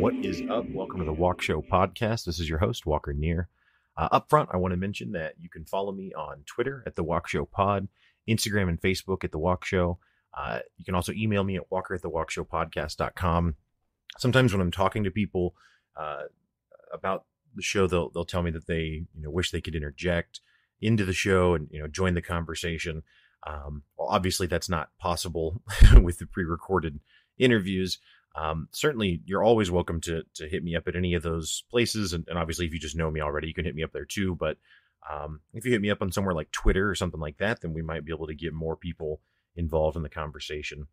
What is up? Welcome to the Walk Show podcast. This is your host, Walker Neer. Uh, up front, I want to mention that you can follow me on Twitter at the Walk Show Pod, Instagram and Facebook at the Walk Show. Uh, you can also email me at walker at the walk show podcast.com. Sometimes when I'm talking to people uh, about the show, they'll they'll tell me that they you know wish they could interject into the show and you know join the conversation. Um, well, obviously that's not possible with the pre-recorded interviews. Um, certainly, you're always welcome to to hit me up at any of those places, and, and obviously, if you just know me already, you can hit me up there too. But um, if you hit me up on somewhere like Twitter or something like that, then we might be able to get more people involved in the conversation.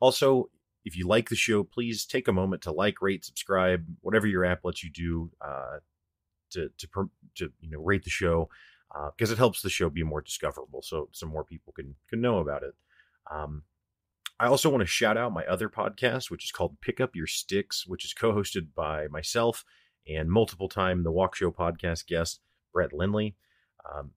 Also, if you like the show, please take a moment to like, rate, subscribe, whatever your app lets you do uh, to to to you know rate the show because uh, it helps the show be more discoverable, so so more people can can know about it. Um, I also want to shout out my other podcast, which is called Pick Up Your Sticks, which is co-hosted by myself and multiple time the Walk Show podcast guest Brett Lindley. Um,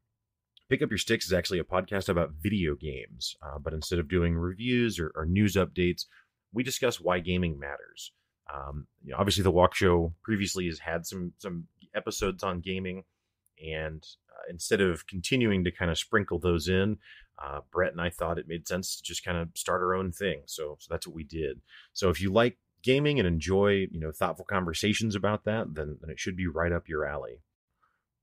Pick Up Your Sticks is actually a podcast about video games, uh, but instead of doing reviews or, or, news updates, we discuss why gaming matters. Um, you know, obviously, the Walk Show previously has had some some episodes on gaming, and uh, instead of continuing to kind of sprinkle those in, uh, Brett and I thought it made sense to just kind of start our own thing. So, so that's what we did. So if you like gaming and enjoy, you know, thoughtful conversations about that, then, then it should be right up your alley.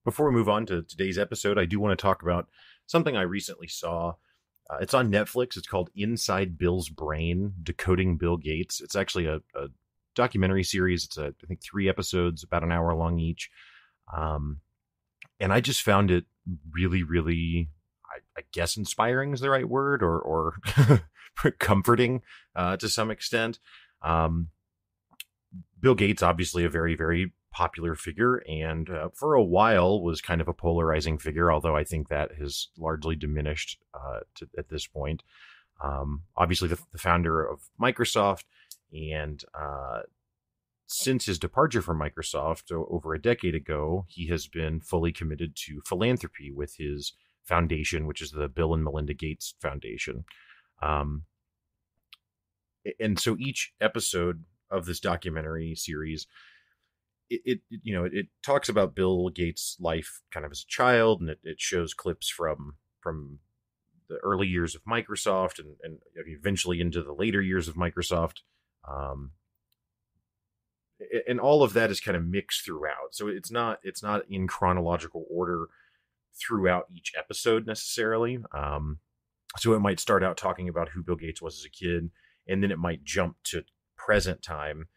Before we move on to today's episode, I do want to talk about something I recently saw. Uh, it's on Netflix. It's called Inside Bill's Brain Decoding Bill Gates. It's actually a, a documentary series. It's, a, I think, three episodes, about an hour long each. Um, and I just found it really, really I, guess inspiring is the right word, or or comforting uh, to some extent. Um, Bill Gates, obviously a very very popular figure, and uh, for a while was kind of a polarizing figure. Although I think that has largely diminished uh, to, at this point. Um, obviously, the, the, founder of Microsoft, and uh, since his departure from Microsoft over a decade ago, he has been fully committed to philanthropy with his Foundation, which is the Bill and Melinda Gates Foundation. Um, and so each episode of this documentary series, it, it you know it, talks about Bill Gates' life kind of as a child, and it, it shows clips from from the early years of Microsoft and, and eventually into the later years of Microsoft. Um, and all of that is kind of mixed throughout. So it's not it's not in chronological order throughout each episode necessarily. Um, so it might start out talking about who Bill Gates was as a kid, and then it might jump to present time.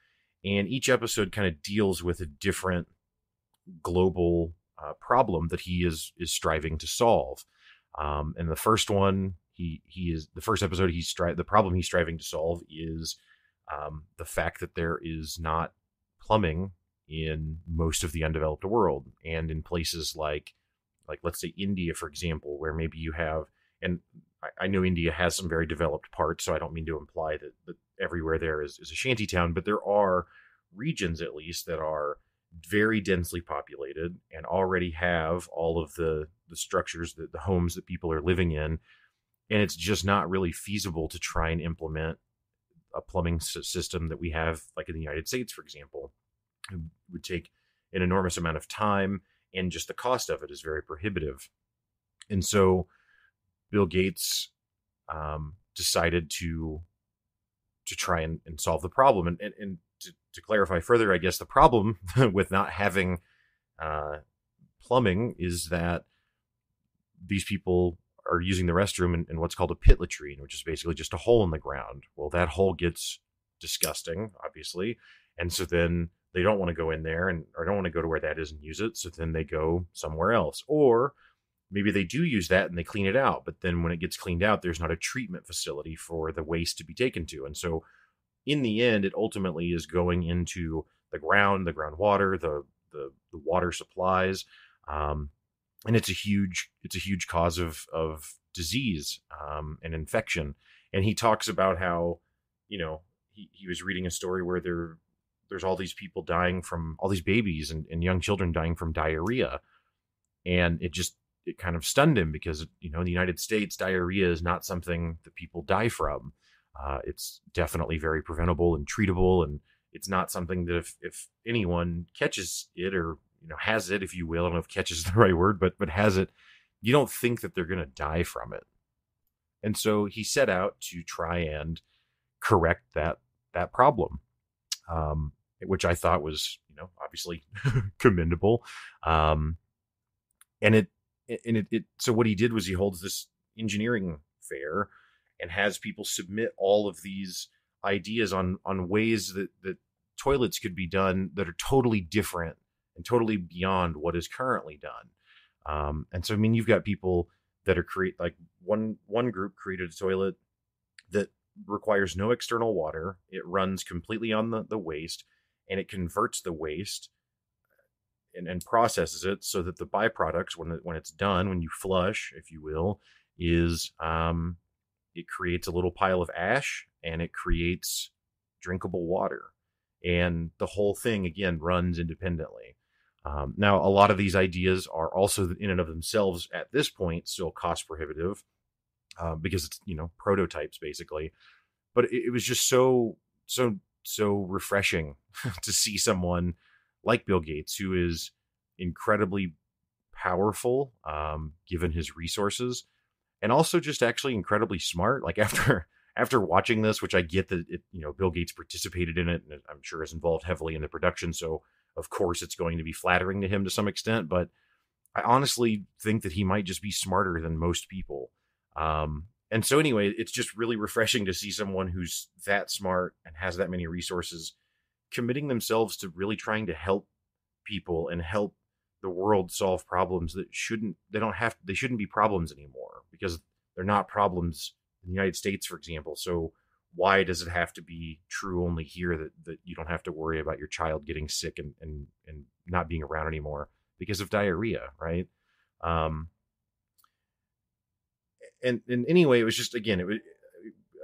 And each episode kind of deals with a different global uh, problem that he is is striving to solve. Um, and the first one, he he is the first episode. He's stri- the problem he's striving to solve is um, the fact that there is not plumbing in most of the undeveloped world, and in places like like let's say India, for example, where maybe you have, and I, I know India has some very developed parts, so I don't mean to imply that, that everywhere there is, is a shanty town, but there are regions at least that are very densely populated and already have all of the the structures the, the homes that people are living in and it's just not really feasible to try and implement a plumbing system that we have like in the united states for example it would take an enormous amount of time and just the cost of it is very prohibitive. And so Bill Gates um, decided to to try and, and solve the problem. And, and, and to, to, clarify further, I guess the problem with not having uh, plumbing is that these people are using the restroom in, in, what's called a pit latrine, which is basically just a hole in the ground. Well, that hole gets disgusting, obviously. And so then they don't want to go in there and or don't want to go to where that is and use it so then they go somewhere else. Or maybe they do use that and they clean it out but then when it gets cleaned out there's not a treatment facility for the waste to be taken to. And so in the end it ultimately is going into the ground the groundwater the the, the water supplies um, and it's a huge it's a huge cause of of disease um, and infection. And he talks about how you know he, he was reading a story where there there's all these people dying from all these babies and, and young children dying from diarrhea. And it just it kind of stunned him because you know in the united states diarrhea is not something that people die from. Uh, it's definitely very preventable and treatable and it's not something that if, if anyone catches it or you know has it, if you will, I don't know if catches is the right word, but but has it, you don't think that they're going to die from it. And so he set out to try and correct that that problem, um, which I thought was you know obviously commendable. Um, and it and it, it so what he did was he holds this engineering fair and has people submit all of these ideas on on ways that that toilets could be done that are totally different and totally beyond what is currently done. Um, and so I mean you've got people that are create like one one group created a toilet that requires no external water. It runs completely on the, the waste and it converts the waste and, and processes it so that the byproducts when it, when it's done when you flush if you will is um, it creates a little pile of ash and it creates drinkable water. And the whole thing again runs independently. Um, now a lot of these ideas are also in and of themselves at this point still cost prohibitive uh, because it's you know prototypes basically. But it, it was just so so so refreshing to see someone like Bill Gates, who is incredibly powerful, um, given his resources, and also just actually incredibly smart. Like after after watching this, which I get that it, you know Bill Gates participated in it, and I'm sure is involved heavily in the production, so of course it's going to be flattering to him to some extent. But I honestly think that he might just be smarter than most people. Um, and so anyway, it's just really refreshing to see someone who's that smart and has that many resources committing themselves to really trying to help people and help the world solve problems that shouldn't they don't have they shouldn't be problems anymore because they're not problems in the United States for example. So why does it have to be true only here that, that you don't have to worry about your child getting sick and, and, and not being around anymore because of diarrhea right? Um and anyway it was just again it was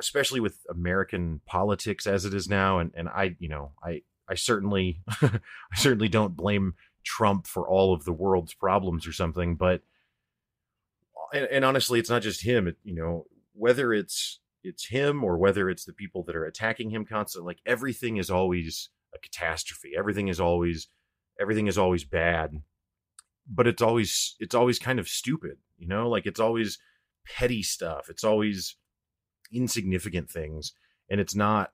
especially with American politics as it is now. And and I, you know, I I certainly I certainly don't blame Trump for all of the world's problems or something, but and, and honestly, it's not just him. It, you know, whether it's it's him or whether it's the people that are attacking him constantly, like everything is always a catastrophe. Everything is always everything is always bad, but it's always it's always kind of stupid. You know, like it's always petty stuff. It's always insignificant things and it's not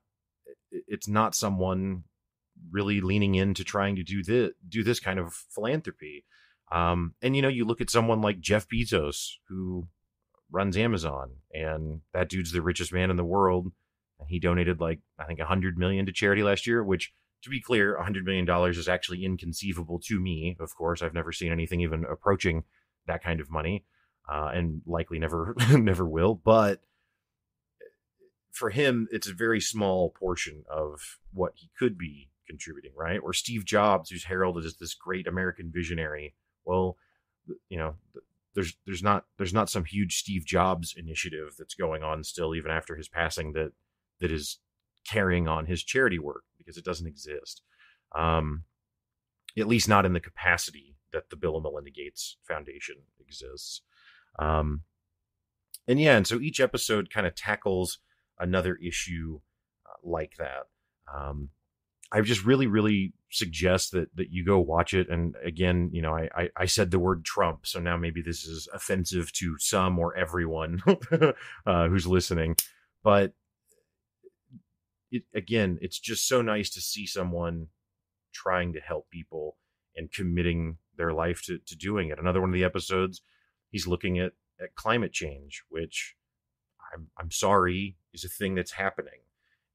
it's not someone really leaning into trying to do this do this kind of philanthropy. Um, and you know you look at someone like jeff bezos who runs amazon and that dude's the richest man in the world and he donated like i think a 100 million to charity last year which to be clear a 100 million dollars is actually inconceivable to me. Of course i've never seen anything even approaching that kind of money uh, and likely never never will but for him, it's a very small portion of what he could be contributing, right? Or Steve Jobs, who's heralded as this great American visionary. Well, you know, there's there's not there's not some huge Steve Jobs initiative that's going on still, even after his passing, that that is carrying on his charity work because it doesn't exist. Um, at least not in the capacity that the Bill and Melinda Gates Foundation exists. Um, and yeah, and so each episode kind of tackles another issue uh, like that. Um, I just really, really suggest that that you go watch it. And again, you know, I, I, I said the word Trump, so now maybe this is offensive to some or everyone uh, who's listening. But it, again, it's just so nice to see someone trying to help people and committing their life to, to doing it. Another one of the episodes, he's looking at, at climate change, which I'm, I'm sorry is a thing that's happening.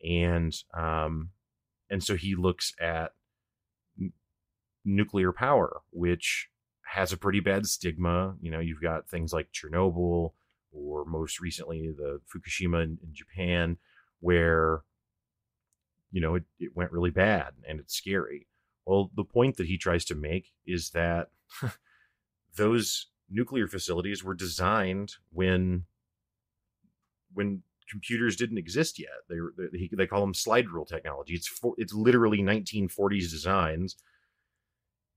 And, um, and so he looks at n- nuclear power, which has a pretty bad stigma. You know, you've got things like Chernobyl or most recently the Fukushima in, in Japan, where, you know, it, it went really bad and it's scary. Well, the point that he tries to make is that those nuclear facilities were designed when when computers didn't exist yet. They they, they call them slide rule technology. It's for, it's literally 1940s designs,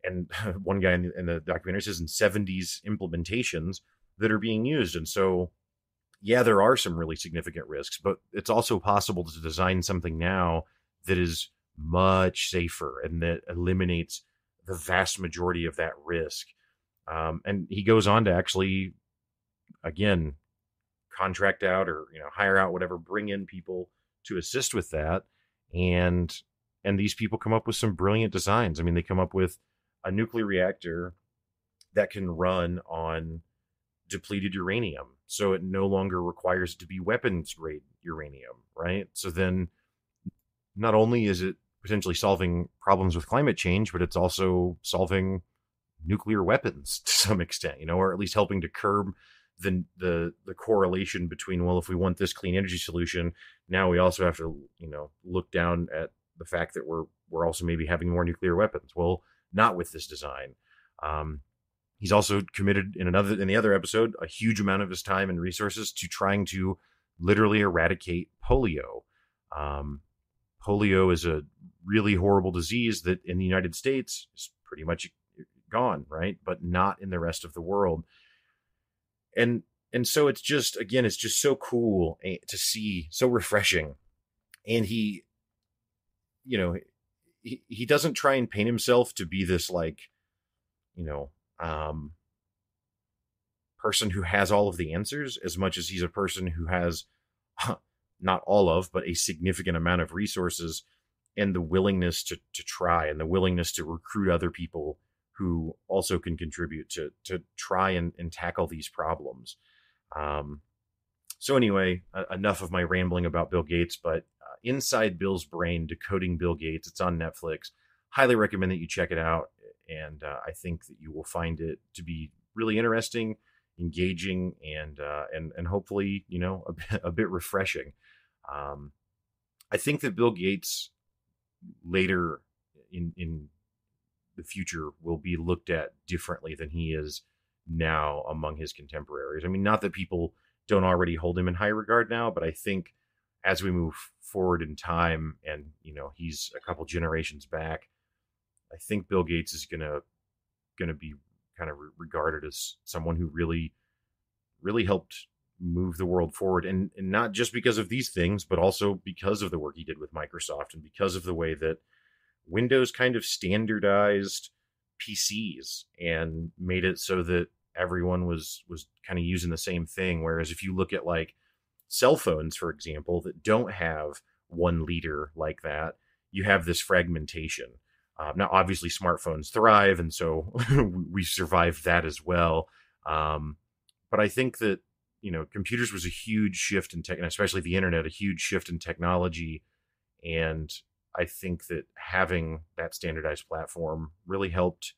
and one guy in the, in the documentary says in 70s implementations that are being used. And so, yeah, there are some really significant risks, but it's also possible to design something now that is much safer and that eliminates the vast majority of that risk. Um, and he goes on to actually, again, contract out or you know hire out whatever, bring in people to assist with that, and and these people come up with some brilliant designs. I mean, they come up with a nuclear reactor that can run on depleted uranium, so it no longer requires to be weapons grade uranium, right? So then, not only is it potentially solving problems with climate change, but it's also solving nuclear weapons to some extent, you know, or at least helping to curb the the the correlation between well, if we want this clean energy solution, now we also have to you know look down at the fact that we're we're also maybe having more nuclear weapons. Well, not with this design. Um, he's also committed in another in the other episode a huge amount of his time and resources to trying to literally eradicate polio. Um, polio is a really horrible disease that in the United States is pretty much gone, right? But not in the rest of the world. And and so it's just again, it's just so cool eh, to see, so refreshing. And he, you know, he, he doesn't try and paint himself to be this like, you know, um, person who has all of the answers as much as he's a person who has not all of, but a significant amount of resources and the willingness to to try and the willingness to recruit other people who also can contribute to to try and, and tackle these problems. Um, so anyway, uh, enough of my rambling about Bill Gates, but uh, Inside Bill's Brain: Decoding Bill Gates. It's on Netflix. Highly recommend that you check it out, and uh, I think that you will find it to be really interesting, engaging, and uh, and and hopefully you know a bit, a bit refreshing. Um, I think that Bill Gates later in in the future will be looked at differently than he is now among his contemporaries. I mean, not that people don't already hold him in high regard now, but I think as we move forward in time and you know he's a couple generations back i think bill gates is gonna gonna be kind of regarded as someone who really really helped move the world forward and, and not just because of these things but also because of the work he did with microsoft and because of the way that windows kind of standardized pcs and made it so that everyone was was kind of using the same thing whereas if you look at like cell phones for example that don't have one leader like that you have this fragmentation uh, now obviously smartphones thrive and so we survived that as well um, but i think that you know, computers was a huge shift in tech, and especially the internet, a huge shift in technology. And I think that having that standardized platform really helped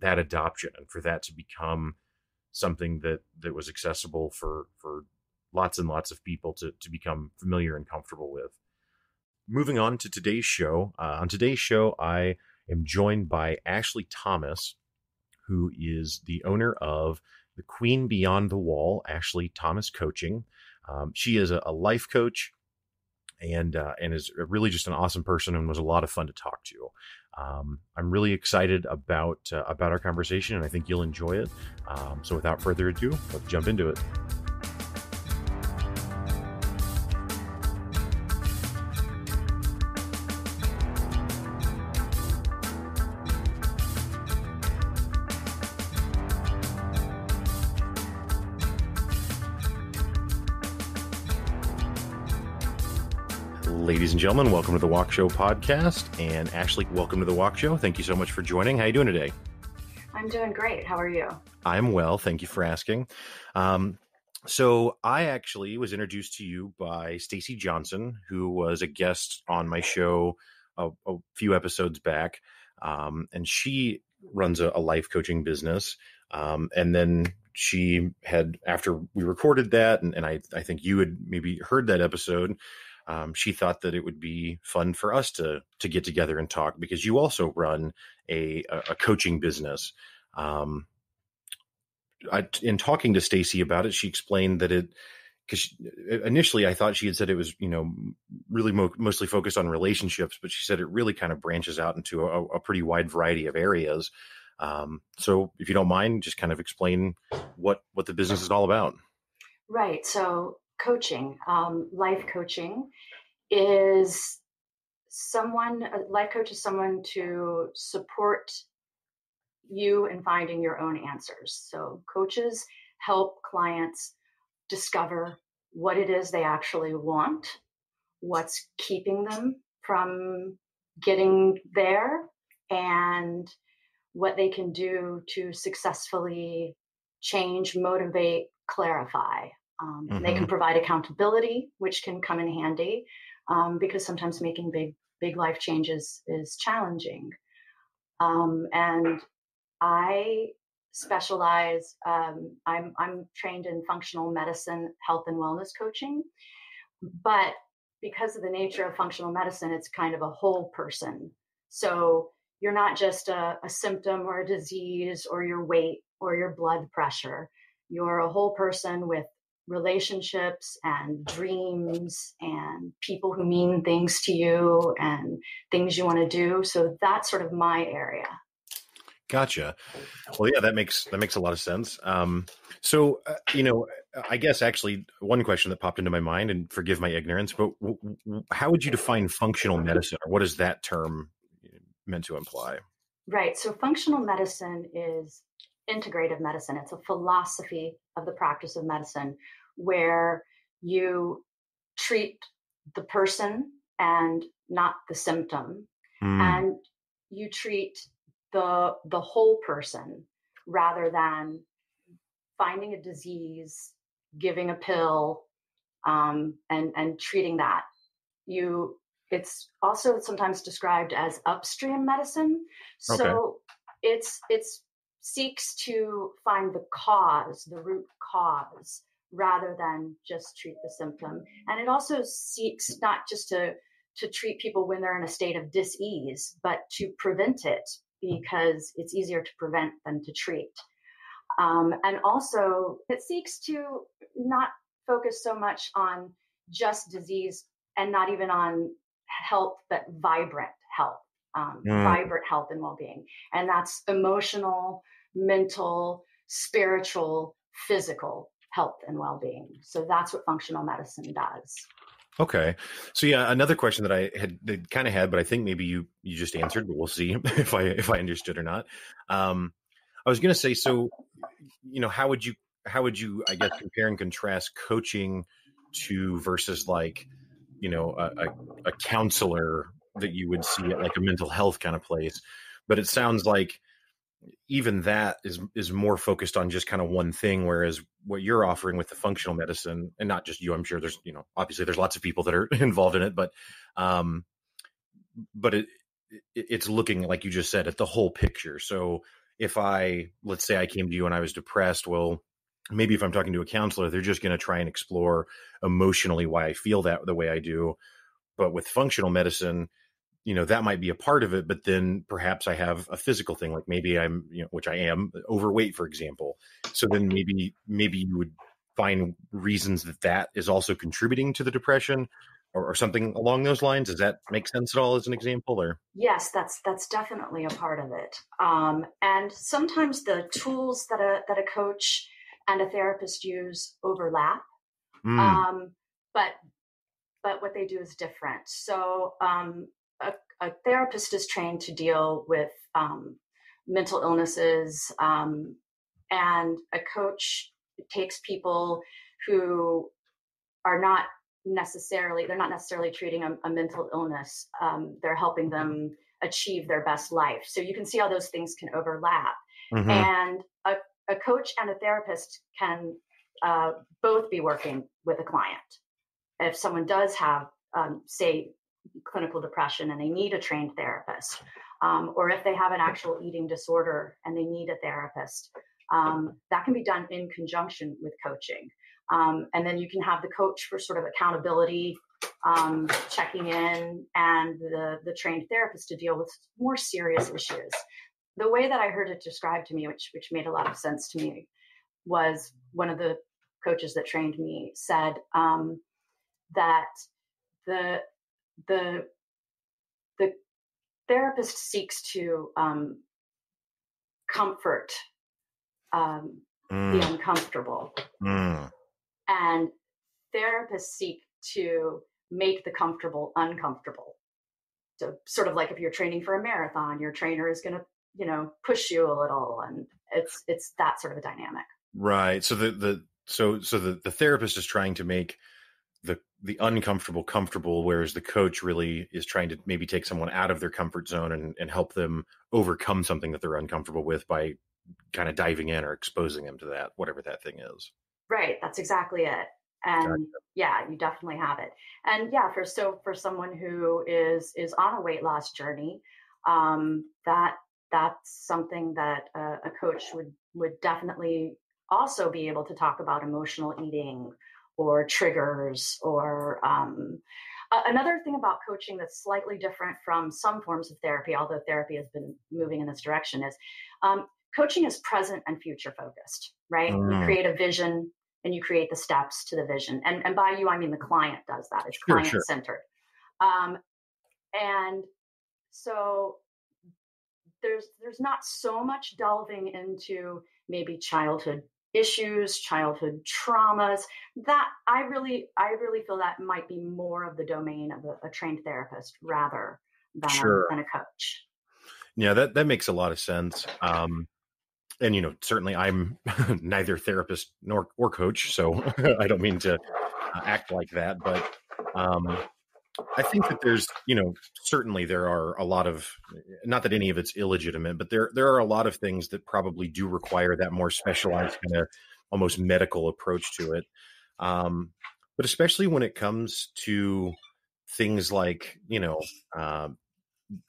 that adoption and for that to become something that that was accessible for for lots and lots of people to to become familiar and comfortable with. Moving on to today's show. Uh, on today's show, I am joined by Ashley Thomas, who is the owner of the Queen Beyond the Wall, Ashley Thomas Coaching. Um, she is a, a, life coach and uh, and is really just an awesome person and was a lot of fun to talk to. Um, I'm really excited about uh, about our conversation and I think you'll enjoy it. Um, so without further ado, let's jump into it. Gentlemen, welcome to the Walk Show podcast. And Ashley, welcome to the Walk Show. Thank you so much for joining. How are you doing today? I'm doing great. How are you? I'm well. Thank you for asking. Um, so I actually was introduced to you by Stacy Johnson, who was a guest on my show a, a few episodes back. Um, and she runs a, a life coaching business. Um, and then she had, after we recorded that, and, and I, I think you had maybe heard that episode, um, she thought that it would be fun for us to to get together and talk because you also run a a coaching business. Um, I, in talking to Stacy about it, she explained that it because initially I thought she had said it was you know really mo- mostly focused on relationships, but she said it really kind of branches out into a, a pretty wide variety of areas. Um, so if you don't mind, just kind of explain what what the business is all about. Right. So coaching, um, life coaching, is someone, a life coach is someone to support you in finding your own answers. So coaches help clients discover what it is they actually want, what's keeping them from getting there, and what they can do to successfully change, motivate, clarify. Um, mm-hmm. They can mm-hmm. provide accountability, which can come in handy um, because sometimes making big, big life changes is challenging. Um, and I specialize. Um, I'm I'm trained in functional medicine, health and wellness coaching, but because of the nature of functional medicine, it's kind of a whole person. So you're not just a, a symptom or a disease or your weight or your blood pressure. You're a whole person with relationships and dreams and people who mean things to you and things you want to do. So that's sort of my area. Gotcha. Well, yeah, that makes that makes a lot of sense. Um, so, uh, you know, I guess actually one question that popped into my mind, and forgive my ignorance, but w- w- how would you define functional medicine, or what is that term meant to imply? Right. So, functional medicine is integrative medicine. It's a philosophy of the practice of medicine where you treat the person and not the symptom, mm. and you treat the the whole person rather than finding a disease, giving a pill, um, and and treating that. You it's also sometimes described as upstream medicine. So okay. it's it's seeks to find the cause, the root cause, rather than just treat the symptom. And it also seeks not just to to treat people when they're in a state of dis-ease, but to prevent it because it's easier to prevent than to treat. Um, and also, it seeks to not focus so much on just disease and not even on health, but vibrant health, um, mm. vibrant health and well being. And that's emotional, mental, spiritual, physical health and well being. So that's what functional medicine does. Okay. So yeah, another question that I had kind of had, but I think maybe you you just answered, but we'll see if I if I understood or not. Um, I was going to say, so you know, how would you how would you I guess compare and contrast coaching to versus like you know a, a, a counselor that you would see at like a mental health kind of place? But it sounds like even that is is more focused on just kind of one thing whereas what you're offering with the functional medicine and not just you i'm sure there's you know obviously there's lots of people that are involved in it but um but it, it it's looking like you just said at the whole picture so if i let's say i came to you and i was depressed well maybe if i'm talking to a counselor they're just going to try and explore emotionally why i feel that the way i do but with functional medicine you know that might be a part of it but then perhaps i have a physical thing like maybe i'm you know which i am overweight for example. So then maybe maybe you would find reasons that that is also contributing to the depression or, or something along those lines. Does that make sense at all as an example or? Yes that's that's definitely a part of it. Um, and sometimes the tools that a that a coach and a therapist use overlap mm. um, but but what they do is different. So um, a therapist is trained to deal with um, mental illnesses, um, and a coach takes people who are not necessarily they're not necessarily treating a, a mental illness. Um, they're helping them achieve their best life. So you can see how those things can overlap. Mm-hmm. And a, a, coach and a therapist can uh, both be working with a client. If someone does have, um, say, clinical depression and they need a trained therapist, um, or if they have an actual eating disorder and they need a therapist, um, that can be done in conjunction with coaching. Um, and then you can have the coach for sort of accountability, um, checking in, and the, the trained therapist to deal with more serious issues. The way that I heard it described to me, which, which made a lot of sense to me, was one of the coaches that trained me said um, that the the the therapist seeks to um, comfort um, mm. the uncomfortable, mm. and therapists seek to make the comfortable uncomfortable. So, sort of like if you're training for a marathon, your trainer is going to, you know, push you a little and it's, it's that sort of a dynamic. Right. So the, the, so, so the, the therapist is trying to make the, the uncomfortable comfortable, whereas the coach really is trying to maybe take someone out of their comfort zone and, and help them overcome something that they're uncomfortable with by kind of diving in or exposing them to that, whatever that thing is. Right. That's exactly it and gotcha. yeah you definitely have it and yeah for so for someone who is is on a weight loss journey um that that's something that a, a coach would would definitely also be able to talk about emotional eating or triggers or um, another thing about coaching that's slightly different from some forms of therapy although therapy has been moving in this direction is um, coaching is present and future focused right mm. you create a vision and you create the steps to the vision. And, and by you, I mean the client does that. It's sure, client centered. Sure. Um, and so there's there's not so much delving into maybe childhood issues, childhood traumas. That I really I really feel that might be more of the domain of a, a trained therapist rather than, sure. a, than a coach. Yeah, that that makes a lot of sense. Um, and you know certainly i'm neither therapist nor or coach so i don't mean to uh, act like that but um i think that there's you know certainly there are a lot of not that any of it's illegitimate but there there are a lot of things that probably do require that more specialized kind of almost medical approach to it. Um but especially when it comes to things like you know uh,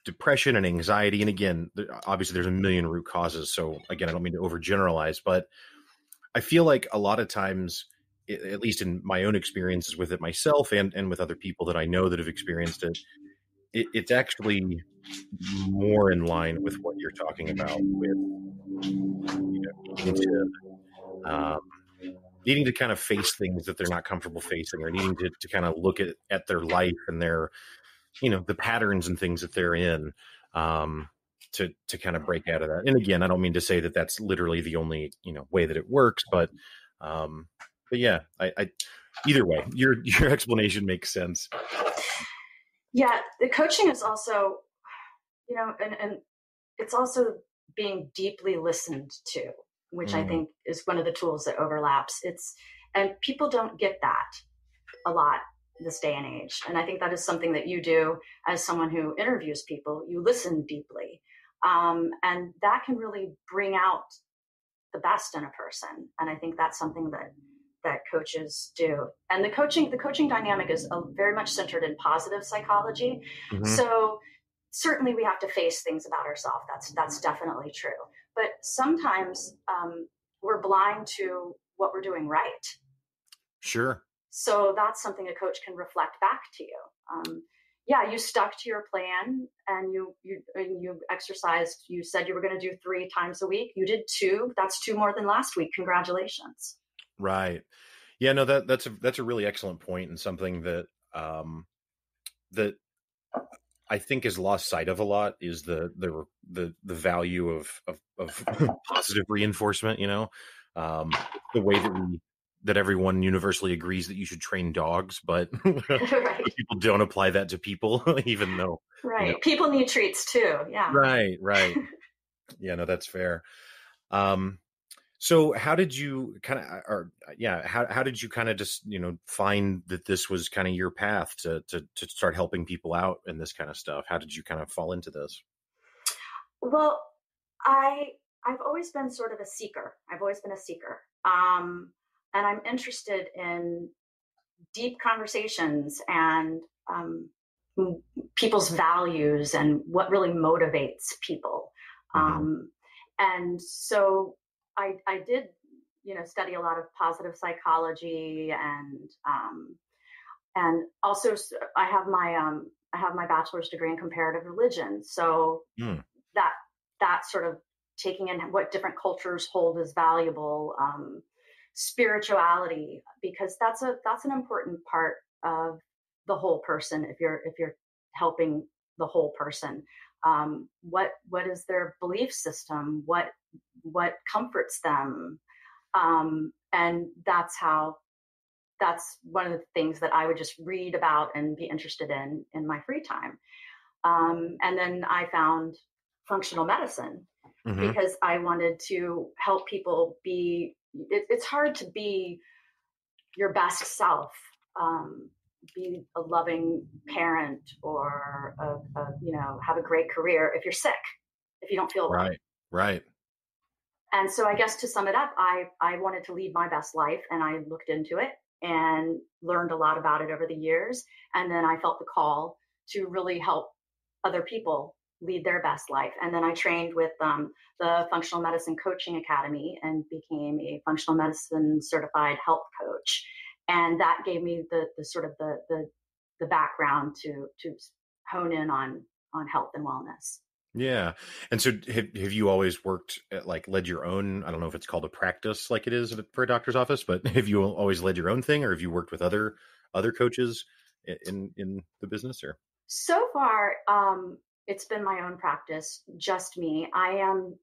depression and anxiety and again obviously there's a million root causes so again i don't mean to overgeneralize but i feel like a lot of times at least in my own experiences with it myself and and with other people that i know that have experienced it, it it's actually more in line with what you're talking about with you know needing to, um, needing to kind of face things that they're not comfortable facing or needing to, to kind of look at, at their life and their you know the patterns and things that they're in um, to to kind of break out of that. And again, I don't mean to say that that's literally the only you know way that it works, but um, but yeah, I, I either way, your your explanation makes sense. Yeah, the coaching is also, you know, and and it's also being deeply listened to, which mm. I think is one of the tools that overlaps. It's and people don't get that a lot this day and age. And I think that is something that you do as someone who interviews people. You listen deeply. Um, and that can really bring out the best in a person. And I think that's something that that coaches do. And the coaching the coaching dynamic is a, very much centered in positive psychology. Mm-hmm. So certainly we have to face things about ourselves. That's that's definitely true. But sometimes um, we're blind to what we're doing right. Sure. So that's something a coach can reflect back to you. Um, yeah, you stuck to your plan and you you you exercised. You said you were going to do three times a week. You did two. That's two more than last week. Congratulations. Right. Yeah. No. That that's a that's a really excellent point and something that um that I think is lost sight of a lot is the the the the value of of, of positive reinforcement. You know, um, the way that we that everyone universally agrees that you should train dogs, but right. people don't apply that to people, even though right you know. people need treats too. Yeah, right, right. yeah, no, that's fair. Um, so how did you kind of, or yeah, how how did you kind of just you know find that this was kind of your path to to to start helping people out and this kind of stuff? How did you kind of fall into this? Well, I I've always been sort of a seeker. I've always been a seeker. Um, and I'm interested in deep conversations and um, people's values and what really motivates people. Mm-hmm. Um, and so I, I did, you know, study a lot of positive psychology and um, and also I have my um, I have my bachelor's degree in comparative religion. So mm. that that sort of taking in what different cultures hold as valuable um, spirituality because that's a that's an important part of the whole person if you're if you're helping the whole person um, what what is their belief system what what comforts them um, and that's how that's one of the things that i would just read about and be interested in in my free time Um, and then I found functional medicine mm-hmm. because I wanted to help people be. It, it's hard to be your best self, um, be a loving parent, or a, a, you know have a great career if you're sick, if you don't feel right. Well. Right. And so I guess to sum it up, I I wanted to lead my best life, and I looked into it and learned a lot about it over the years. And then I felt the call to really help other people lead their best life. And then I trained with um, the Functional Medicine Coaching Academy and became a functional medicine certified health coach. And that gave me the, the sort of the, the, the background to, to hone in on, on health and wellness. Yeah. And so have, have you always worked at like led your own, I don't know if it's called a practice like it is for a doctor's office, but have you always led your own thing or have you worked with other, other coaches in, in the business or? So far, um, it's been my own practice, just me. I am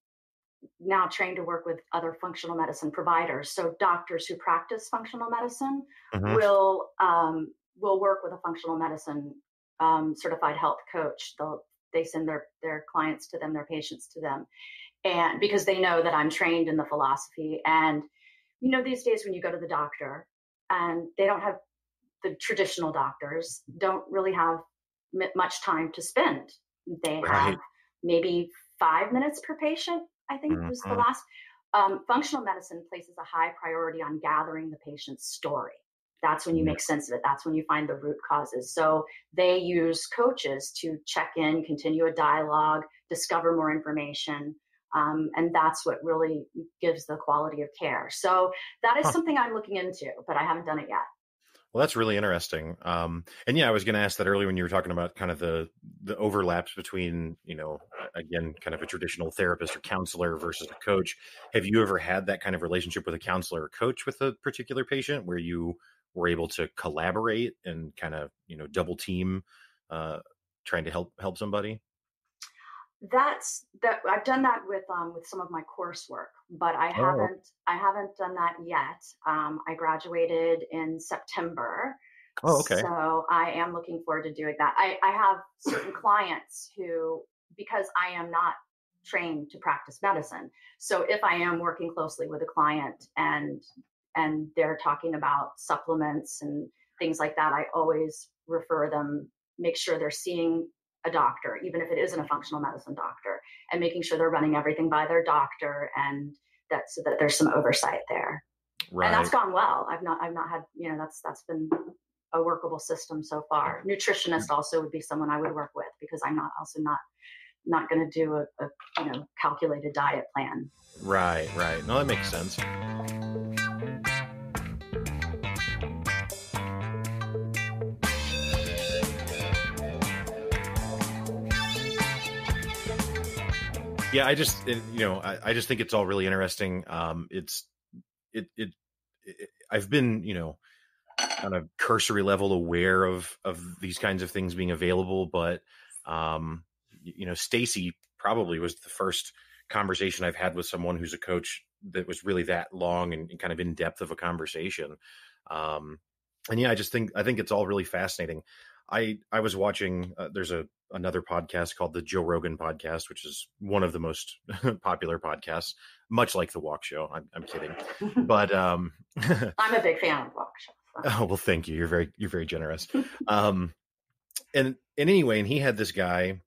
now trained to work with other functional medicine providers. So doctors who practice functional medicine mm-hmm. will um, will work with a functional medicine um, certified health coach. They'll they send their their clients to them, their patients to them, and because they know that I'm trained in the philosophy. And you know, these days when you go to the doctor and they don't have the traditional doctors don't really have much time to spend they right. have maybe five minutes per patient, I think mm-hmm. was the mm-hmm. last. Um, functional medicine places a high priority on gathering the patient's story. That's when you mm-hmm. make sense of it. That's when you find the root causes. So they use coaches to check in, continue a dialogue, discover more information. Um, and that's what really gives the quality of care. So that is huh. something I'm looking into, but I haven't done it yet. Well, that's really interesting. Um, and yeah, I was going to ask that earlier when you were talking about kind of the the overlaps between, you know, again, kind of a traditional therapist or counselor versus a coach. Have you ever had that kind of relationship with a counselor or coach with a particular patient where you were able to collaborate and kind of, you know, double team, uh, trying to help help somebody? That's that I've done that with um with some of my coursework, but I oh. haven't I haven't done that yet. Um, I graduated in September. Oh, okay. So I am looking forward to doing that. I, I have certain clients who, because I am not trained to practice medicine, so if I am working closely with a client and and they're talking about supplements and things like that, I always refer them, make sure they're seeing a doctor, even if it isn't a functional medicine doctor, and making sure they're running everything by their doctor and that so that there's some oversight there. Right. And that's gone well. I've not I've not had, you know, that's that's been a workable system so far. Nutritionist mm. also would be someone I would work with because I'm not also not not going to do a, a you know calculated diet plan. Right, right. No, that makes sense. Yeah i just you know I, I, just think it's all really interesting um it's it, it, it i've been you know on a cursory level aware of of these kinds of things being available but um you know stacy probably was the first conversation i've had with someone who's a coach that was really that long and, and kind of in depth of a conversation um and yeah i just think i think it's all really fascinating I I was watching. Uh, there's a another podcast called the Joe Rogan podcast, which is one of the most popular podcasts, much like the Walk Show. I'm, I'm kidding, but um, I'm a big fan of Walk Show. So. Oh well, thank you. You're very you're very generous. um, and and anyway, and he had this guy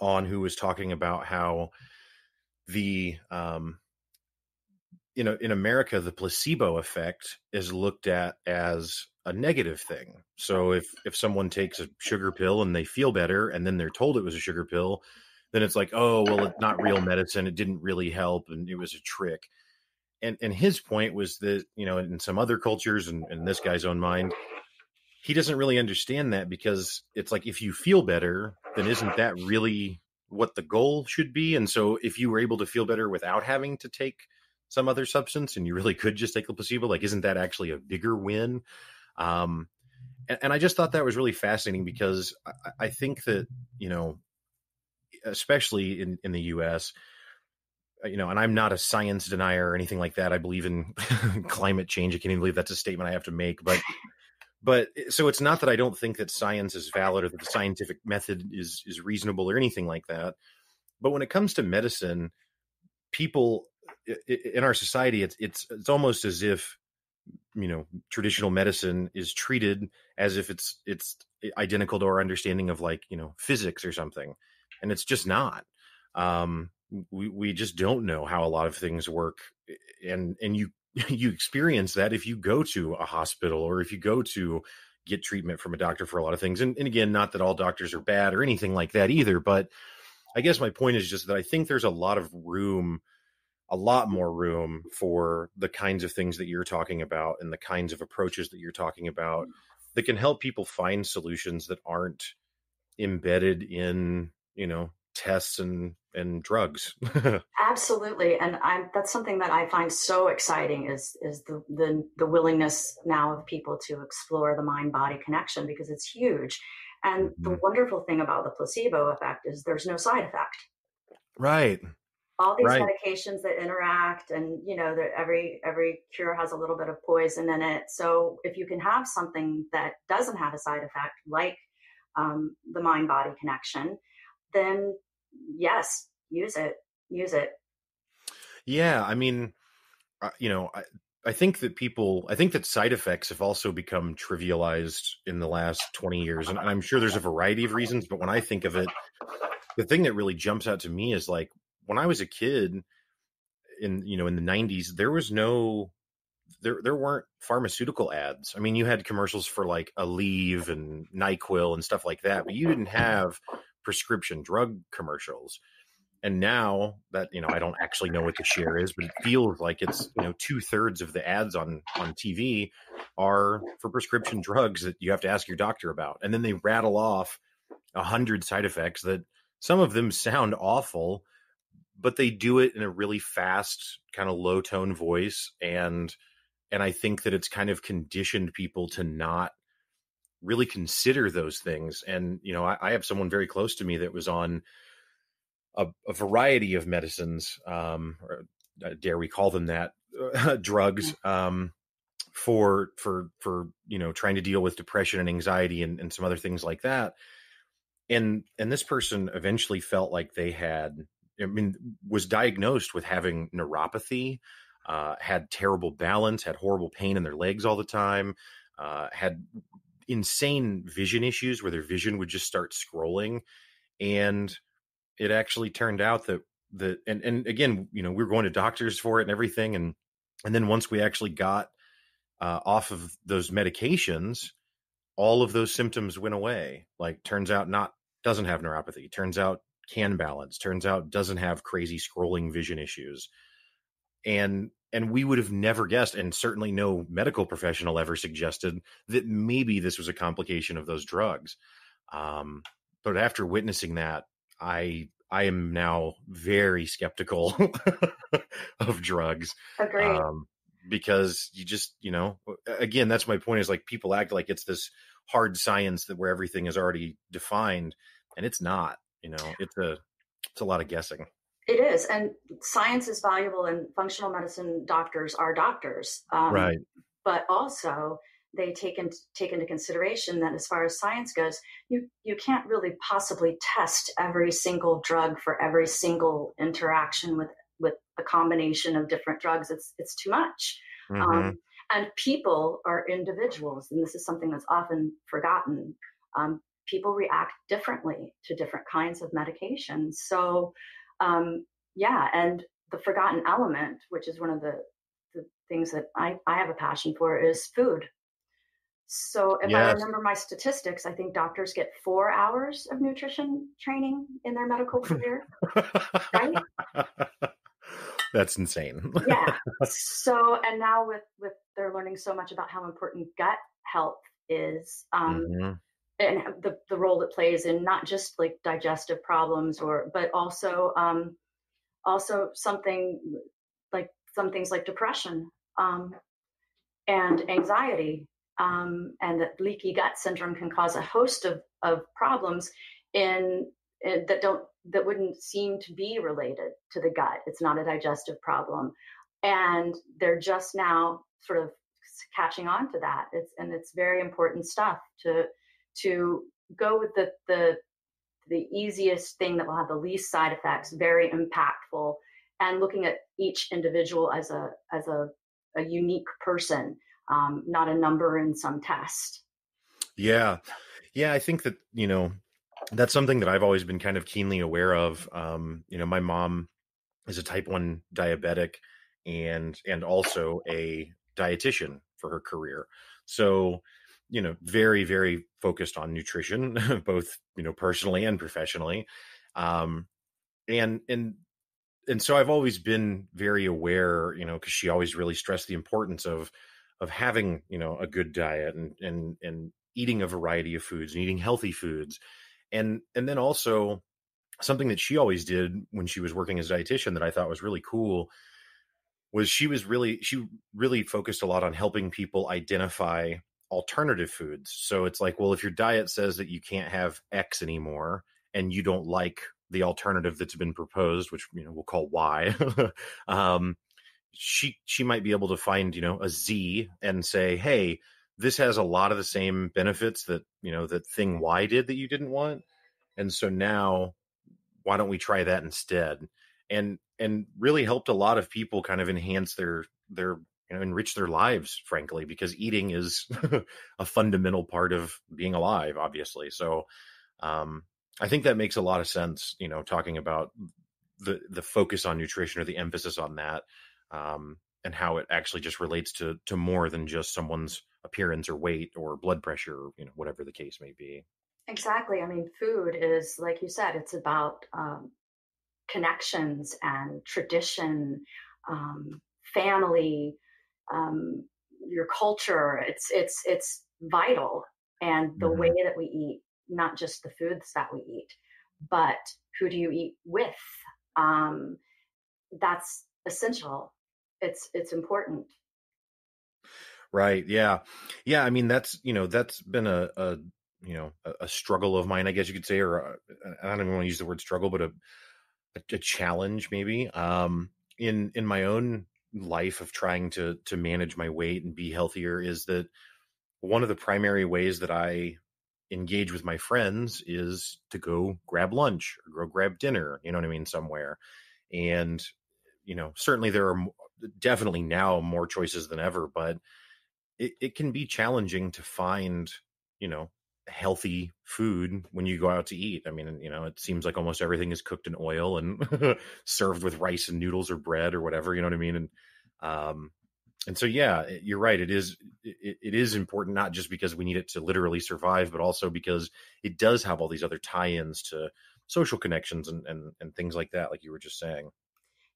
on who was talking about how the um you know in America the placebo effect is looked at as a negative thing. So if if someone takes a sugar pill and they feel better and then they're told it was a sugar pill, then it's like, "Oh, well it's not real medicine. It didn't really help and it was a trick." And and his point was that, you know, in some other cultures and in this guy's own mind, he doesn't really understand that because it's like if you feel better, then isn't that really what the goal should be? And so if you were able to feel better without having to take some other substance and you really could just take the placebo, like isn't that actually a bigger win? Um, and, and, I just thought that was really fascinating because I, I think that, you know, especially in, in the US, uh, you know, and I'm not a science denier or anything like that. I believe in climate change. I can't even believe that's a statement I have to make, but but so it's not that I don't think that science is valid or that the scientific method is is reasonable or anything like that. But when it comes to medicine, people in our society, it's it's it's almost as if you know traditional medicine is treated as if it's it's identical to our understanding of like you know physics or something, and it's just not. Um, we we just don't know how a lot of things work, and and you you experience that if you go to a hospital or if you go to get treatment from a doctor for a lot of things. And, and again, not that all doctors are bad or anything like that either, but I guess my point is just that I think there's a lot of room, a lot more room for the kinds of things that you're talking about and the kinds of approaches that you're talking about that can help people find solutions that aren't embedded in, you know, tests and and drugs. Absolutely, and I'm that's something that I find so exciting is is the, the the willingness now of people to explore the mind body connection because it's huge. And mm-hmm. the wonderful thing about the placebo effect is there's no side effect. Right. All these right. medications that interact, and you know that every every cure has a little bit of poison in it. So if you can have something that doesn't have a side effect, like um, the mind body connection, then yes, use it, use it. Yeah, I mean, uh, you know, I, I think that people, I think that side effects have also become trivialized in the last 20 years. And I'm sure there's a variety of reasons, but when I think of it, the thing that really jumps out to me is like when I was a kid in, you know, in the 90s, there was no, there, there weren't pharmaceutical ads. I mean, you had commercials for like Aleve and NyQuil and stuff like that, but you didn't have prescription drug commercials. And now that you know, I don't actually know what the share is, but it feels like it's you know two thirds of the ads on on TV are for prescription drugs that you have to ask your doctor about, and then they rattle off a hundred side effects that some of them sound awful, but they do it in a really fast, kind of low tone voice, and and I think that it's kind of conditioned people to not really consider those things. And you know, I, I have someone very close to me that was on a, a variety of medicines, um, or uh, dare we call them that, drugs, um, for for for you know trying to deal with depression and anxiety and, and some other things like that. And and this person eventually felt like they had, I mean, was diagnosed with having neuropathy. Uh, had terrible balance, had horrible pain in their legs all the time, uh, had insane vision issues where their vision would just start scrolling and it actually turned out that that and and again you know we were going to doctors for it and everything and and then once we actually got uh, off of those medications all of those symptoms went away like turns out not doesn't have neuropathy turns out can balance. Turns out doesn't have crazy scrolling vision issues. And and we would have never guessed and certainly no medical professional ever suggested that maybe this was a complication of those drugs. Um, but after witnessing that i i am now very skeptical of drugs Agreed. Um, because you just you know again that's my point is like people act like it's this hard science that where everything is already defined and it's not you know it's a it's a lot of guessing it is, and science is valuable, and functional medicine doctors are doctors, um, right? But also, they take in, take into consideration that as far as science goes, you you can't really possibly test every single drug for every single interaction with with a combination of different drugs. It's it's too much. Mm-hmm. Um, and people are individuals, and this is something that's often forgotten. Um, people react differently to different kinds of medications. So um, yeah, and the forgotten element, which is one of the, the things that I, I have a passion for, is food. So if yes. I remember my statistics, I think doctors get four hours of nutrition training in their medical career. right? That's insane. yeah. So and now with with they're learning so much about how important gut health is. Um, mm-hmm and the, the role it plays in not just like digestive problems or but also um, also something like some things like depression um, and anxiety um, and that leaky gut syndrome can cause a host of, of problems in, in that don't that wouldn't seem to be related to the gut it's not a digestive problem and they're just now sort of catching on to that. It's and it's very important stuff to to go with the the the easiest thing that will have the least side effects, very impactful, and looking at each individual as a as a, a unique person, um, not a number in some test. Yeah, yeah, I think that you know that's something that I've always been kind of keenly aware of. Um, you know, my mom is a type one diabetic and and also a dietitian for her career. So, you know, very very focused on nutrition, both you know personally and professionally. Um, and and and so I've always been very aware, you know, because she always really stressed the importance of of having you know a good diet and and and eating a variety of foods and eating healthy foods and and then also something that she always did when she was working as a dietitian that I thought was really cool was she was really she really focused a lot on helping people identify alternative foods. So it's like, well, if your diet says that you can't have X anymore and you don't like the alternative that's been proposed, which you know we'll call Y, um, she she might be able to find you know a Z and say, hey, this has a lot of the same benefits that you know that thing Y did that you didn't want, and so now why don't we try that instead? And and really helped a lot of people kind of enhance their their you know enrich their lives frankly because eating is a fundamental part of being alive obviously. So um i think that makes a lot of sense you know talking about the the focus on nutrition or the emphasis on that um and how it actually just relates to to more than just someone's appearance or weight or blood pressure or you know whatever the case may be. Exactly i mean food is like you said it's about um, connections and tradition, um, family, um, your culture. It's it's it's vital, and the mm-hmm. way that we eat, not just the foods that we eat, but who do you eat with? Um, that's essential. It's it's important. Right. Yeah. Yeah. I mean, that's you know that's been a, a you know a, a, struggle of mine, I guess you could say, or a, I don't even want to use the word struggle, but a a, a challenge maybe um, in in my own life of trying to to manage my weight and be healthier is that one of the primary ways that I engage with my friends is to go grab lunch or go grab dinner, you know what I mean, somewhere. And, you know, certainly there are definitely now more choices than ever, but it, it can be challenging to find, you know, healthy food when you go out to eat. I mean, you know, it seems like almost everything is cooked in oil and served with rice and noodles or bread or whatever, you know what I mean? And um and so yeah, you're right. It is it, it is important not just because we need it to literally survive, but also because it does have all these other tie-ins to social connections and and, and things like that, like you were just saying.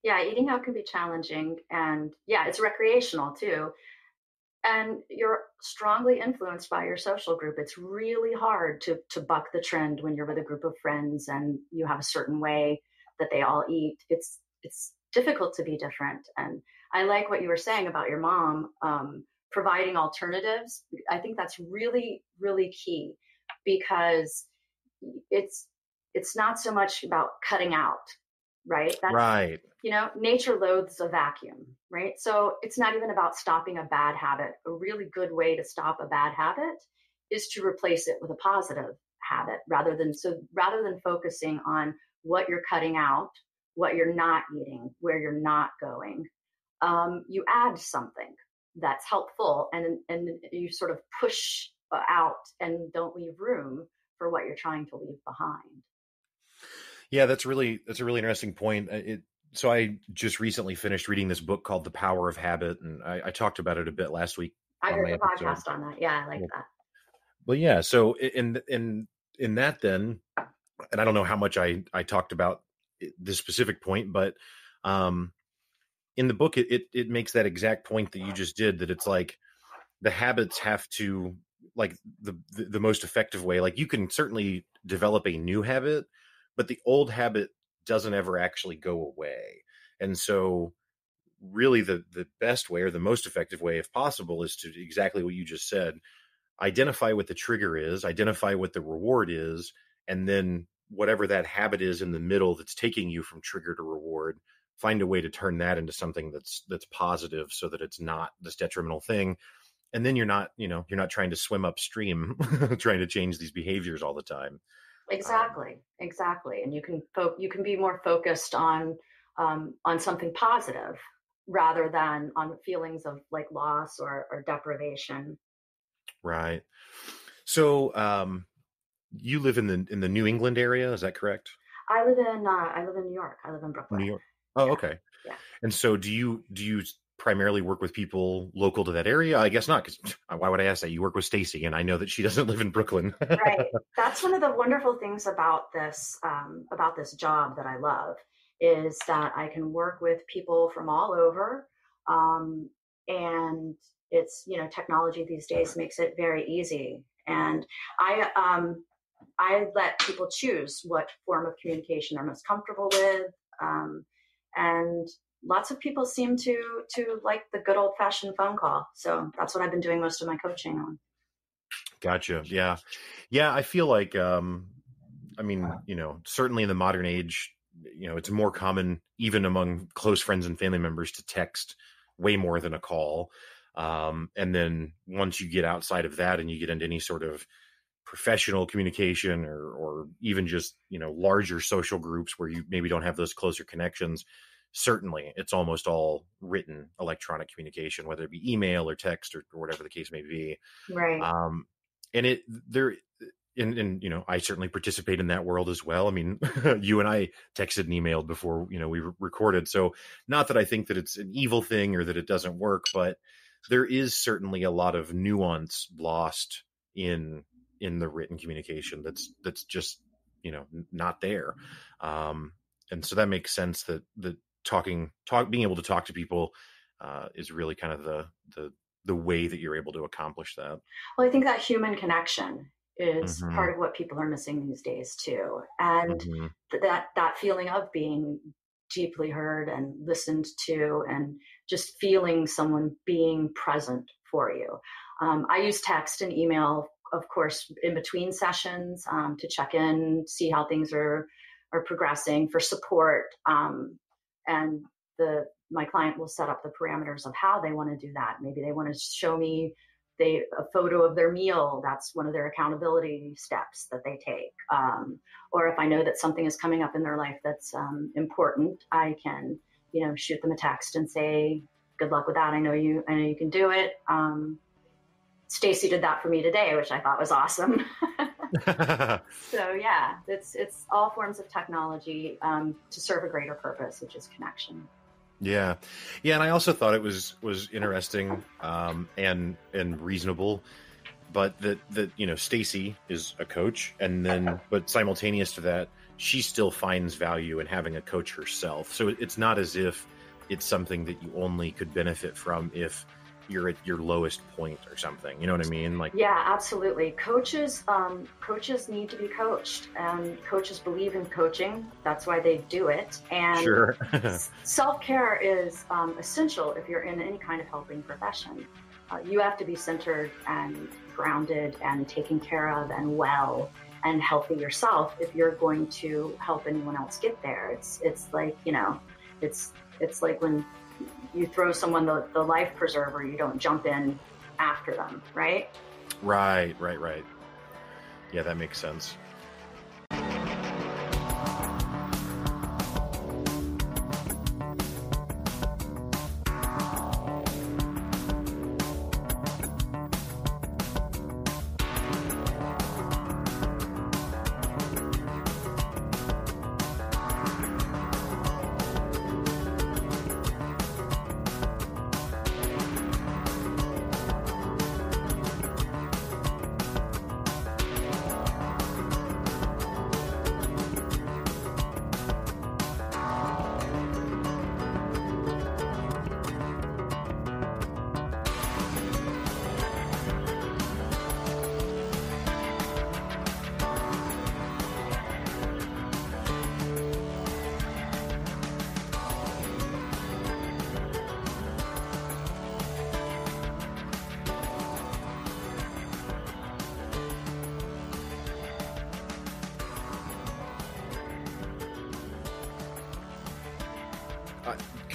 Yeah, eating out can be challenging and yeah, it's recreational too and you're strongly influenced by your social group. It's really hard to to buck the trend when you're with a group of friends and you have a certain way that they all eat. It's it's difficult to be different. And i like what you were saying about your mom um, providing alternatives. I think that's really really key because it's it's not so much about cutting out right? That's, right. You know, nature loathes a vacuum, right? So it's not even about stopping a bad habit. A really good way to stop a bad habit is to replace it with a positive habit rather than so rather than focusing on what you're cutting out, what you're not eating, where you're not going. Um, you add something that's helpful and and you sort of push out and don't leave room for what you're trying to leave behind. Yeah, that's really that's a really interesting point. Uh, it, so I just recently finished reading this book called The Power of Habit, and I, I talked about it a bit last week. I heard the episode. podcast on that. Yeah, I like that. Well, yeah. So in in in that then, and I don't know how much I I talked about this specific point, but um, in the book it, it it makes that exact point that you just did. That it's like the habits have to like the, the the most effective way. Like you can certainly develop a new habit but the old habit doesn't ever actually go away. And so really the the best way or the most effective way if possible is to exactly what you just said identify what the trigger is identify what the reward is and then whatever that habit is in the middle that's taking you from trigger to reward find a way to turn that into something that's that's positive so that it's not this detrimental thing and then you're not you know you're not trying to swim upstream trying to change these behaviors all the time exactly um, exactly and you can fo- you can be more focused on um, on something positive rather than on feelings of like loss or, or deprivation. Right. So um you live in the in the new england area is that correct? I live in uh, i live in new york i live in brooklyn. New york. Oh yeah. okay. yeah. And so do you do you primarily work with people local to that area? I guess not, because why would I ask that? You work with Stacy, and I know that she doesn't live in Brooklyn. right. That's one of the wonderful things about this um, about this job that I love is that I can work with people from all over, um, and it's you know technology these days makes it very easy. And I um, I let people choose what form of communication they're most comfortable with. Um, and lots of people seem to to like the good old fashioned phone call. So that's what I've been doing most of my coaching on. Gotcha. Yeah. Yeah. I feel like, um, I mean, you know, certainly in the modern age, you know, it's more common even among close friends and family members to text way more than a call. Um, and then once you get outside of that and you get into any sort of professional communication or, or even just, you know, larger social groups where you maybe don't have those closer connections, certainly it's almost all written electronic communication, whether it be email or text or, or whatever the case may be. Right. Um, and it there, and, and you know, I certainly participate in that world as well. I mean, you and I texted and emailed before you know we re- recorded, so not that I think that it's an evil thing or that it doesn't work, but there is certainly a lot of nuance lost in in the written communication that's that's just you know not there um and so that makes sense that that talking talk being able to talk to people uh, is really kind of the the the way that you're able to accomplish that well i think that human connection is mm-hmm. part of what people are missing these days too and mm-hmm. th- that that feeling of being deeply heard and listened to and just feeling someone being present for you um, i use text and email of course in between sessions um, to check in see how things are are progressing for support um, and the my client will set up the parameters of how they want to do that. Maybe they want to show me they a photo of their meal. That's one of their accountability steps that they take. Um, or if I know that something is coming up in their life that's um, important, I can you know shoot them a text and say, "Good luck with that. I know you. I know you can do it." Um, Stacy did that for me today, which I thought was awesome. so yeah, it's it's all forms of technology um, to serve a greater purpose, which is connection. Yeah, yeah, and I also thought it was was interesting um, and and reasonable, but that that you know Stacy is a coach, and then but simultaneous to that, she still finds value in having a coach herself. So it's not as if it's something that you only could benefit from if you're at your lowest point or something. You know what I mean? Like yeah, absolutely. Coaches, um, coaches need to be coached, and coaches believe in coaching. That's why they do it. And sure. self care is um, essential if you're in any kind of helping profession. Uh, you have to be centered and grounded and taken care of and well and healthy yourself if you're going to help anyone else get there. It's it's like you know, it's it's like when you throw someone the, the life preserver, you don't jump in after them, right? Right, right, right. Yeah, that makes sense.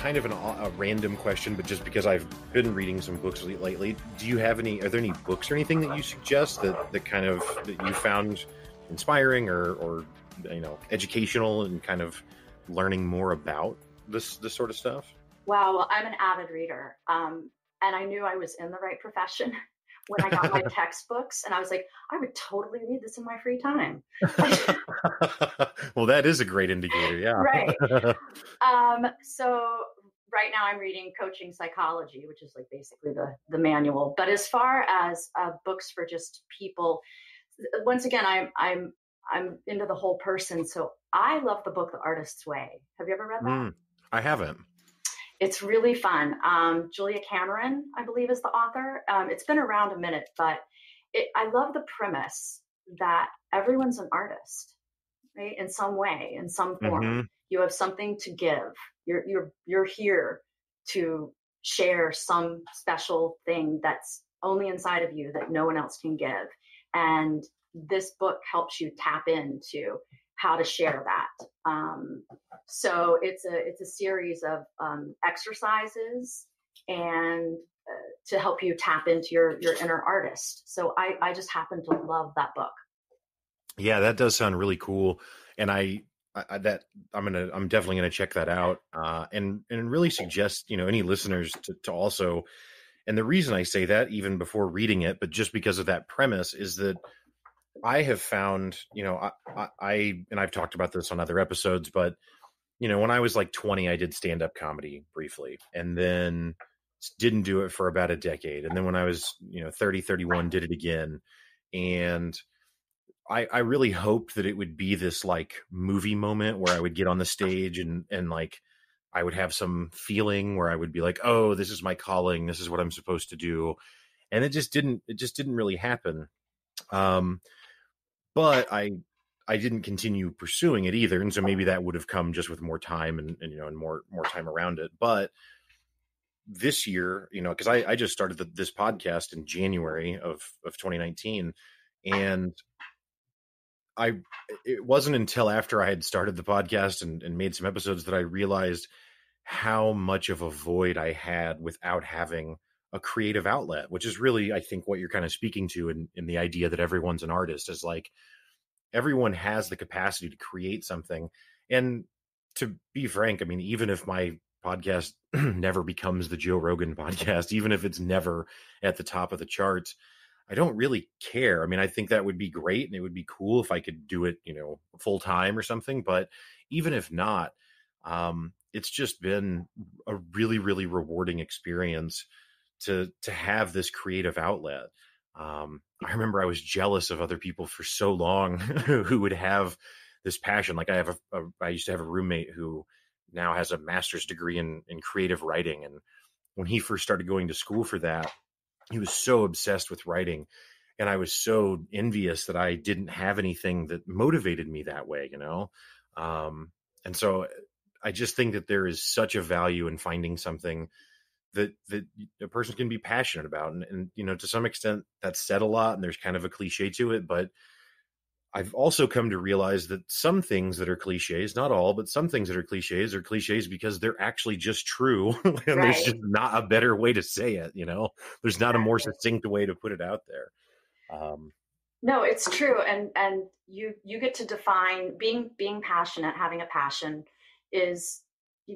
Kind of an, a random question, but just because I've been reading some books lately, do you have any? Are there any books or anything that you suggest that that kind of that you found inspiring or or you know educational and kind of learning more about this this sort of stuff? Wow, well, I'm an avid reader, um, and I knew I was in the right profession when I got my textbooks, and I was like, I would totally read this in my free time. well, that is a great indicator, yeah. right. Um, so right now, I'm reading Coaching Psychology, which is like basically the the manual. But as far as uh, books for just people, once again, I'm I'm I'm into the whole person. So I love the book The Artist's Way. Have you ever read that? Mm, I haven't. It's really fun. Um, Julia Cameron, I believe, is the author. Um, it's been around a minute, but it, I love the premise that everyone's an artist, right? In some way, in some form, mm-hmm. you have something to give. You're you're you're here to share some special thing that's only inside of you that no one else can give, and this book helps you tap into how to share that. Um, so it's a it's a series of um, exercises and uh, to help you tap into your your inner artist. So I I just happen to love that book. Yeah, that does sound really cool, and I. I, that I'm gonna, I'm definitely gonna check that out, uh, and and really suggest you know any listeners to, to also, and the reason I say that even before reading it, but just because of that premise is that I have found, you know, I, I, and I've talked about this on other episodes, but you know, when I was like 20, I did stand up comedy briefly, and then didn't do it for about a decade, and then when I was, you know, 30, 31, did it again, and I, I really hoped that it would be this like movie moment where I would get on the stage and and like I would have some feeling where I would be like, oh, this is my calling, this is what I'm supposed to do, and it just didn't it just didn't really happen. Um, but I I didn't continue pursuing it either, and so maybe that would have come just with more time and, and you know and more more time around it. But this year, you know, because I, I just started the, this podcast in January of of 2019, and I it wasn't until after I had started the podcast and, and made some episodes that I realized how much of a void I had without having a creative outlet, which is really, I think, what you're kind of speaking to in, in the idea that everyone's an artist is like everyone has the capacity to create something. And to be frank, I mean, even if my podcast never becomes the Joe Rogan podcast, even if it's never at the top of the charts, I don't really care. I mean, I think that would be great and it would be cool if I could do it, you know, full time or something. But even if not, um, it's just been a really, really rewarding experience to to have this creative outlet. Um, I remember I was jealous of other people for so long who would have this passion. Like I have a, a, I used to have a roommate who now has a master's degree in in creative writing, and when he first started going to school for that, he was so obsessed with writing, and I was so envious that I didn't have anything that motivated me that way. You know, um, and so I just think that there is such a value in finding something that that a person can be passionate about and, and you know to some extent that's said a lot and there's kind of a cliche to it but I've also come to realize that some things that are cliches, not all, but some things that are cliches are cliches because they're actually just true. and right. there's just not a better way to say it, you know? There's not a more succinct way to put it out there. Um, no, it's true. And and you you get to define being being passionate, having a passion is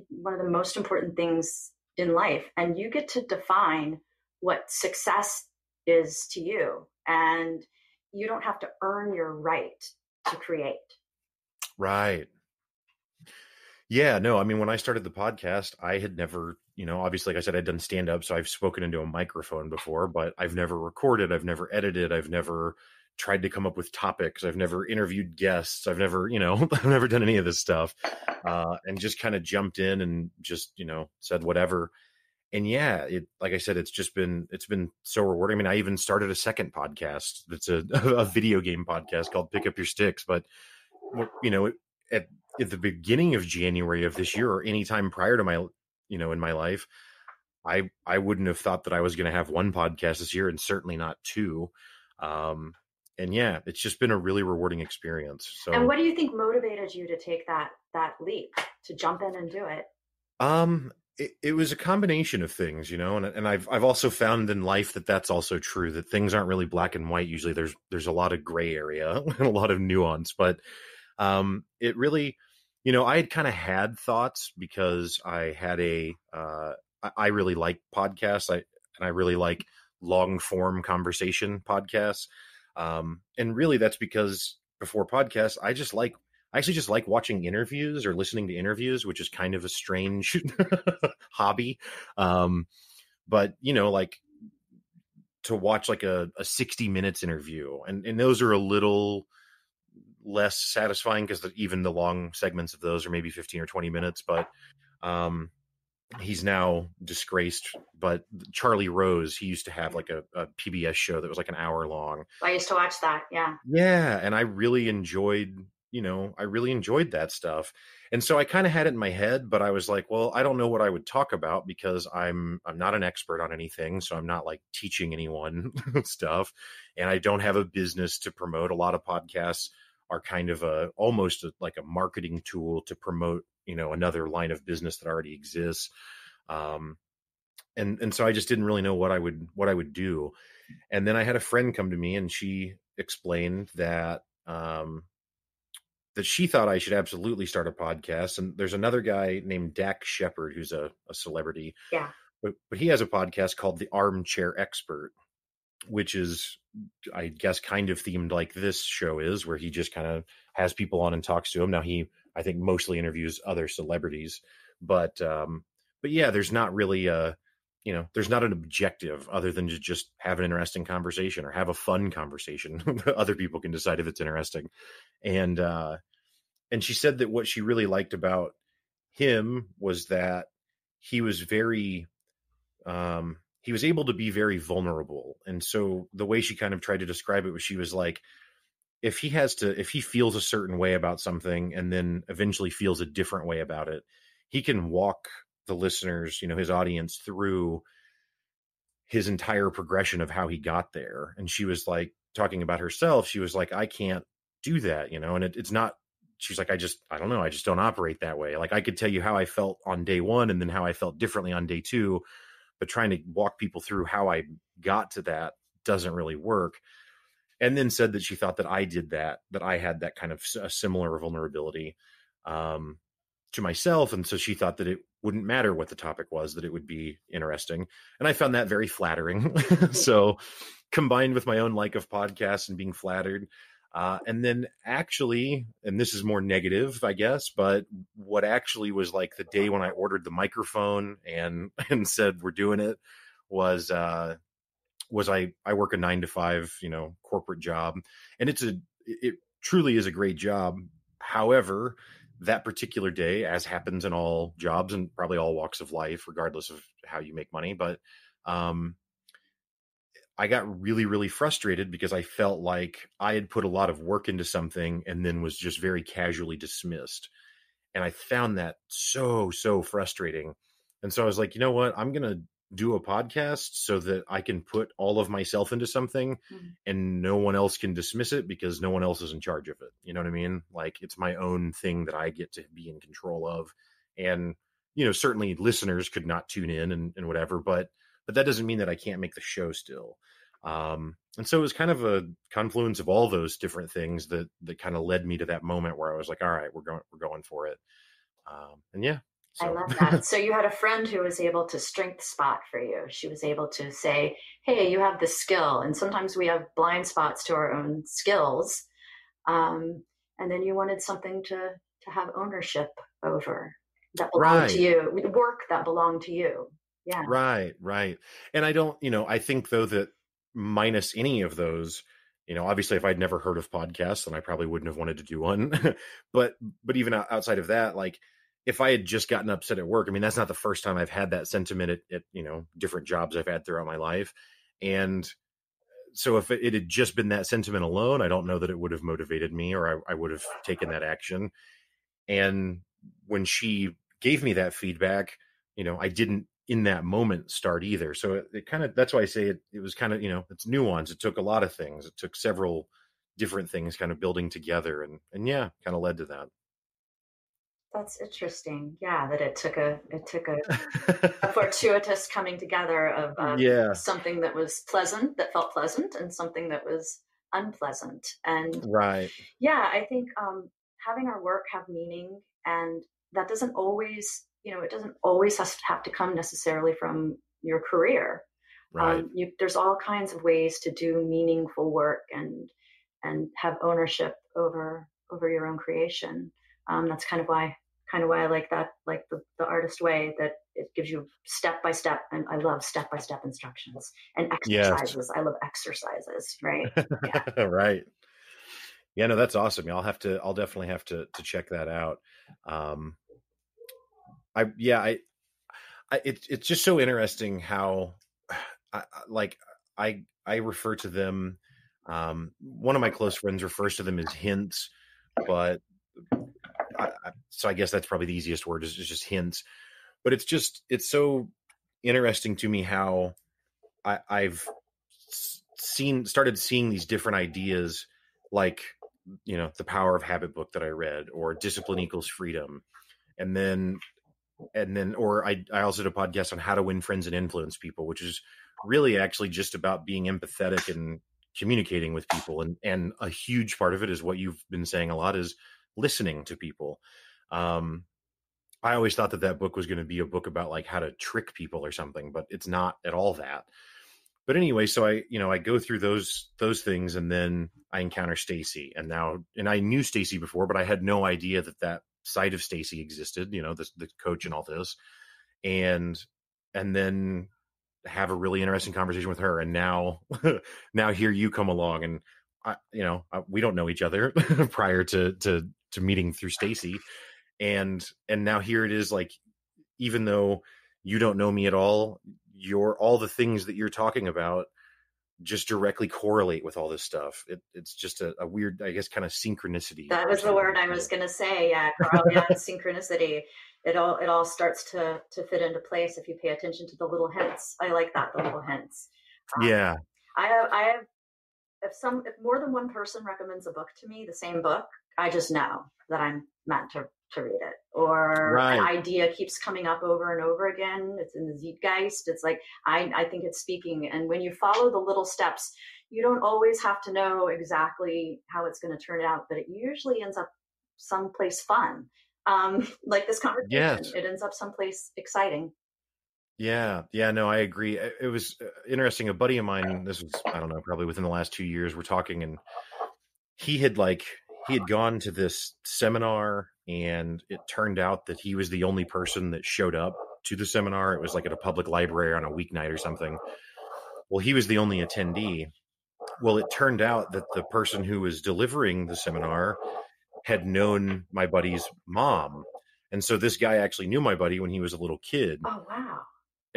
one of the most important things in life and you get to define what success is to you and you don't have to earn your right to create right yeah no i mean when i started the podcast i had never you know obviously like i said i'd done stand up so i've spoken into a microphone before but i've never recorded i've never edited i've never tried to come up with topics. I've never interviewed guests. I've never, you know, I've never done any of this stuff. Uh, and just kind of jumped in and just, you know, said whatever. And yeah, it, like I said, it's just been, it's been so rewarding. I mean, I even started a second podcast that's a, a video game podcast called Pick Up Your Sticks. But, you know, at, at the beginning of January of this year or any time prior to my, you know, in my life, I, I wouldn't have thought that I was going to have one podcast this year and certainly not two. Um, and yeah, it's just been a really rewarding experience. So, and what do you think motivated you to take that that leap to jump in and do it? Um, it, it, was a combination of things, you know, and and I've I've also found in life that that's also true that things aren't really black and white. Usually, there's there's a lot of gray area and a lot of nuance, but um, it really, you know, I had kind of had thoughts because I had a uh, I really like podcasts, I and I really like long form conversation podcasts, um, and really that's because before podcasts, I just like I actually just like watching interviews or listening to interviews, which is kind of a strange hobby. Um, but you know, like to watch like a, a 60 minutes interview and, and those are a little less satisfying because even the long segments of those are maybe 15 or 20 minutes, but, um, he's now disgraced but charlie rose he used to have like a, a, pbs show that was like an hour long i used to watch that yeah yeah and i really enjoyed you know, I really enjoyed that stuff. And so I kind of had it in my head, but I was like, well, I don't know what I would talk about because I'm I'm not an expert on anything, so I'm not like teaching anyone stuff, and I don't have a business to promote. A lot of podcasts are kind of a almost a, like a marketing tool to promote, you know, another line of business that already exists. Um, and and so I just didn't really know what I would what I would do. And then I had a friend come to me and she explained that um, that she thought I should absolutely start a podcast. And there's another guy named Dax Shepard who's a, a celebrity. Yeah. But, but he has a podcast called The Armchair Expert, which is, I guess, kind of themed like this show is, where he just kind of has people on and talks to them. Now, he, I think, mostly interviews other celebrities. But, um, but yeah, there's not really a, you know, there's not an objective other than to just have an interesting conversation or have a fun conversation. Other people can decide if it's interesting. And uh and she said that what she really liked about him was that he was very um he was able to be very vulnerable. And so the way she kind of tried to describe it was she was like if he has to if he feels a certain way about something and then eventually feels a different way about it, he can walk the listeners, you know, his audience through his entire progression of how he got there. And she was like talking about herself. She was like, I can't do that, you know, and it, it's not, she's like, I just, I don't know. I just don't operate that way. Like I could tell you how I felt on day one and then how I felt differently on day two, but trying to walk people through how I got to that doesn't really work. And then said that she thought that I did that, that I had that kind of a similar vulnerability. Um, to myself and so she thought that it wouldn't matter what the topic was that it would be interesting and i found that very flattering. So combined with my own like of podcasts and being flattered uh, and then actually and this is more negative i guess but what actually was like the day when i ordered the microphone and and said we're doing it was uh was i i work a nine to five you know corporate job and it's a it truly is a great job. However that particular day, as happens in all jobs and probably all walks of life, regardless of how you make money. But um, I got really, really frustrated because I felt like I had put a lot of work into something and then was just very casually dismissed. And I found that so, so frustrating. And so I was like, you know what? I'm going to do a podcast so that I can put all of myself into something mm-hmm. and no one else can dismiss it because no one else is in charge of it. You know what I mean? Like it's my own thing that I get to be in control of. And, you know, certainly listeners could not tune in and, and whatever, but but that doesn't mean that I can't make the show still. Um, and so it was kind of a confluence of all those different things that that kind of led me to that moment where I was like, all right, we're going we're going for it. Um, and yeah, so. I love that. so you had a friend who was able to strength spot for you. She was able to say, "Hey, you have the skill." And sometimes we have blind spots to our own skills, um, and then you wanted something to to have ownership over that belonged right. to you, work that belonged to you. Yeah. Right. Right. And I don't, you know, I think though that minus any of those you know obviously if i'd never heard of podcasts then i probably wouldn't have wanted to do one but but even outside of that like if I had just gotten upset at work, I mean, that's not the first time I've had that sentiment at, at you know, different jobs I've had throughout my life. And uh, so if it, had just been that sentiment alone, I don't know that it would have motivated me or I, I would have taken that action. And when she gave me that feedback, you know, I didn't in that moment start either. So it, it kind of, that's why I say it, it was kind of, you know, it's nuance. It took a lot of things. It took several different things kind of building together and, and yeah, kind of led to that. That's interesting. Yeah, that it took a it took a, a fortuitous coming together of um, yeah. something that was pleasant, that felt pleasant, and something that was unpleasant. And right, yeah, I think um, having our work have meaning, and that doesn't always, you know, it doesn't always have to come necessarily from your career. Right. Um, you, there's all kinds of ways to do meaningful work and and have ownership over over your own creation. Um, that's kind of why kind of why I like that, like the, the artist way that it gives you step by step. And I love step by step instructions and exercises. I love exercises, right? Yeah. right. Yeah, no, that's awesome. I'll have to, I'll definitely have to, to check that out. Um, I, yeah, I, I, it, it's just so interesting how, I, like, I, I refer to them, um, one of my close friends refers to them as hints, but I, so I guess that's probably the easiest word is, is just hints. But it's just it's so interesting to me how I, I've seen started seeing these different ideas like you know the power of habit book that i read or discipline equals freedom and then and then or i i also did a podcast on how to win friends and influence people which is really actually just about being empathetic and communicating with people and and a huge part of it is what you've been saying a lot is listening to people. Um, I always thought that that book was going to be a book about like how to trick people or something, but it's not at all that. But anyway, so I, you know, I go through those those things, and then I encounter Stacy, and now, and I knew Stacy before, but I had no idea that that side of Stacy existed. You know, the the coach and all this, and and then have a really interesting conversation with her, and now, now here you come along, and I, you know, we don't know each other prior to to to meeting through Stacy, and and now here it is. Like, even though you don't know me at all, your all the things that you're talking about just directly correlate with all this stuff. It, it's just a, a, weird, I guess, kind of synchronicity. That was the word I was going to say. Yeah, correlate synchronicity. It all it all starts to to fit into place if you pay attention to the little hints. I like that the little hints. Um, yeah, I have I have if some if more than one person recommends a book to me, the same book, I just know that I'm meant to to read it. Or right. an idea keeps coming up over and over again. It's in the zeitgeist. It's like I I think it's speaking. And when you follow the little steps, you don't always have to know exactly how it's going to turn out, but it usually ends up someplace fun. Um, like this conversation, yes. it ends up someplace exciting. Yeah, yeah, no, I agree. It was uh, interesting. A buddy of mine, this was I don't know, probably within the last two years, we're talking, and he had like he had gone to this seminar, and it turned out that he was the only person that showed up to the seminar. It was like at a public library on a weeknight or something. Well, he was the only attendee. Well, it turned out that the person who was delivering the seminar had known my buddy's mom. And so this guy actually knew my buddy when he was a little kid. Oh, wow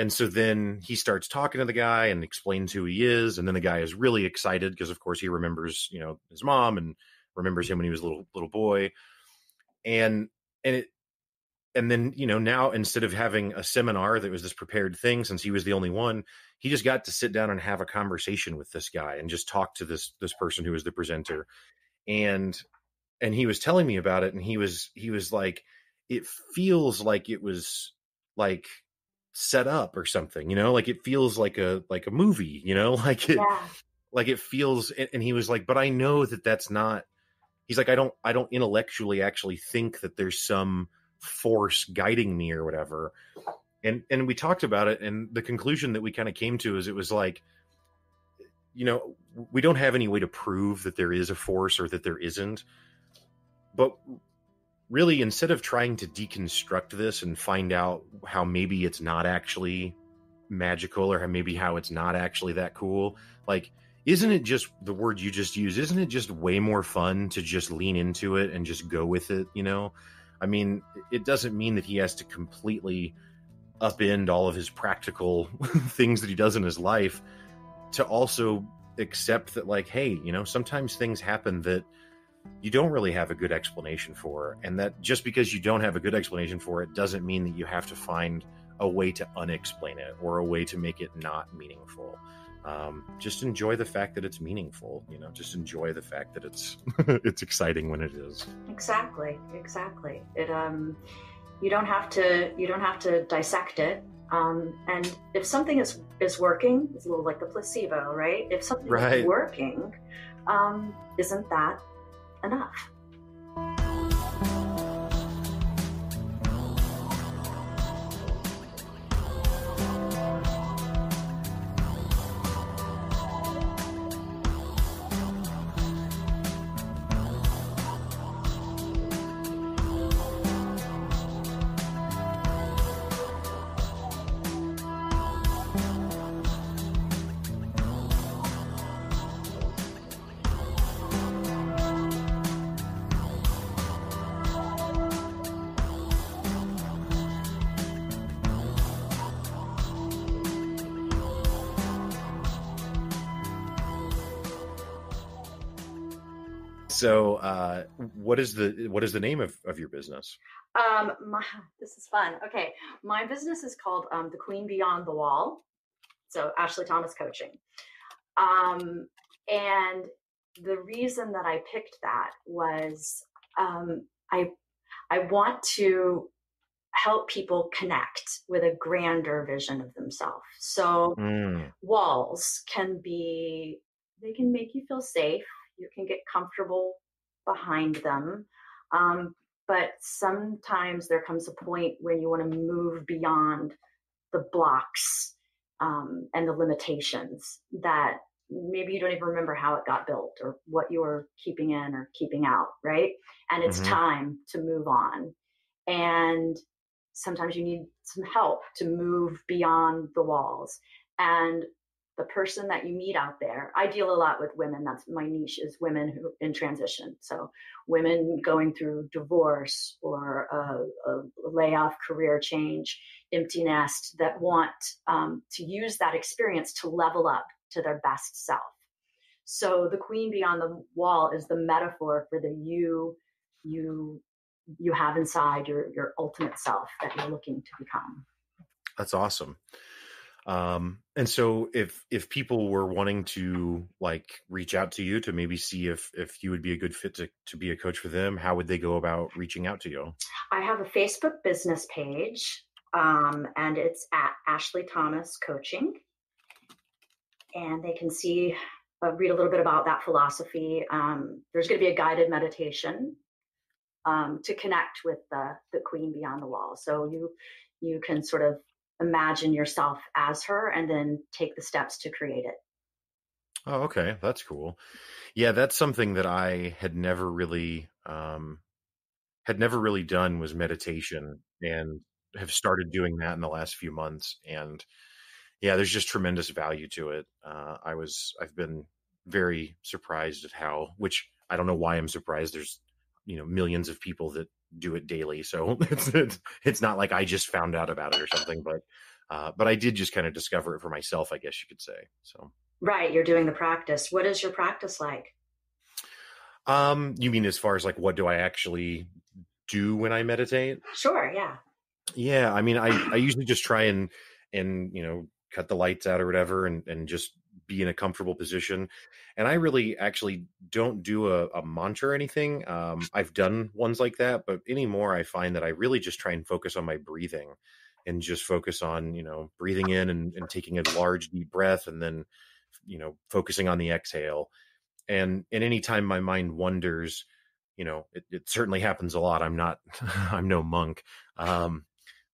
and so then he starts talking to the guy and explains who he is and then the guy is really excited because of course he remembers you know his mom and remembers him when he was a little little boy and and it and then you know now instead of having a seminar that was this prepared thing since he was the only one he just got to sit down and have a conversation with this guy and just talk to this this person who was the presenter and and he was telling me about it and he was he was like it feels like it was like set up or something you know like it feels like a like a movie you know like it yeah. like it feels and he was like but i know that that's not he's like i don't i don't intellectually actually think that there's some force guiding me or whatever. And and we talked about it and the conclusion that we kind of came to is it was like you know we don't have any way to prove that there is a force or that there isn't. But really instead of trying to deconstruct this and find out how maybe it's not actually magical or maybe how it's not actually that cool like isn't it just the word you just used isn't it just way more fun to just lean into it and just go with it you know i mean it doesn't mean that he has to completely upend all of his practical things that he does in his life to also accept that like hey you know sometimes things happen that you don't really have a good explanation for. And that just because you don't have a good explanation for it doesn't mean that you have to find a way to unexplain it or a way to make it not meaningful. Um, just enjoy the fact that it's meaningful. You know, just enjoy the fact that it's it's exciting when it is. Exactly, exactly. It um, you don't have to you don't have to dissect it. Um, and if something is is working, it's a little like the placebo, right? If something right. is working, um, isn't that enough? What is the what is the name of, of your business? Um, my, this is fun. Okay, my business is called um, the Queen Beyond the Wall. So Ashley Thomas Coaching, um, and the reason that I picked that was um, I I want to help people connect with a grander vision of themselves. So mm. walls can be they can make you feel safe you can get comfortable behind them. Um, but sometimes there comes a point when you want to move beyond the blocks um, and the limitations that maybe you don't even remember how it got built or what you were keeping in or keeping out, right? And it's mm-hmm. time to move on. And sometimes you need some help to move beyond the walls. And the person that you meet out there. I deal a lot with women. That's my niche is women who in transition. So women going through divorce or a, a layoff, career change, empty nest that want um, to use that experience to level up to their best self. So the queen beyond the wall is the metaphor for the you you you have inside your your ultimate self that you're looking to become. That's awesome. Um, and so if if people were wanting to like reach out to you to maybe see if if you would be a good fit to, to be a coach for them, how would they go about reaching out to you? I have a Facebook business page, um, and it's at Ashley Thomas Coaching, and they can see uh, read a little bit about that philosophy. Um, there's going to be a guided meditation um, to connect with the the Queen beyond the wall. So you you can sort of imagine yourself as her and then take the steps to create it. Oh, okay. That's cool. Yeah, that's something that I had never really um had never really done was meditation and have started doing that in the last few months and yeah, there's just tremendous value to it. Uh I was I've been very surprised at how which I don't know why I'm surprised there's you know millions of people that do it daily. So it's, it's, it's not like I just found out about it or something, but uh, but I did just kind of discover it for myself, I guess you could say. So right, you're doing the practice. What is your practice like? Um, you mean as far as like what do I actually do when I meditate? Sure, yeah. Yeah, I mean, I I usually just try and and you know cut the lights out or whatever, and and just be in a comfortable position. And I really actually don't do a, a mantra or anything. Um, I've done ones like that, but anymore, I find that I really just try and focus on my breathing and just focus on, you know, breathing in and, and taking a large deep breath and then, you know, focusing on the exhale. And, and anytime my mind wanders, you know, it, it certainly happens a lot. I'm not, I'm no monk. Um,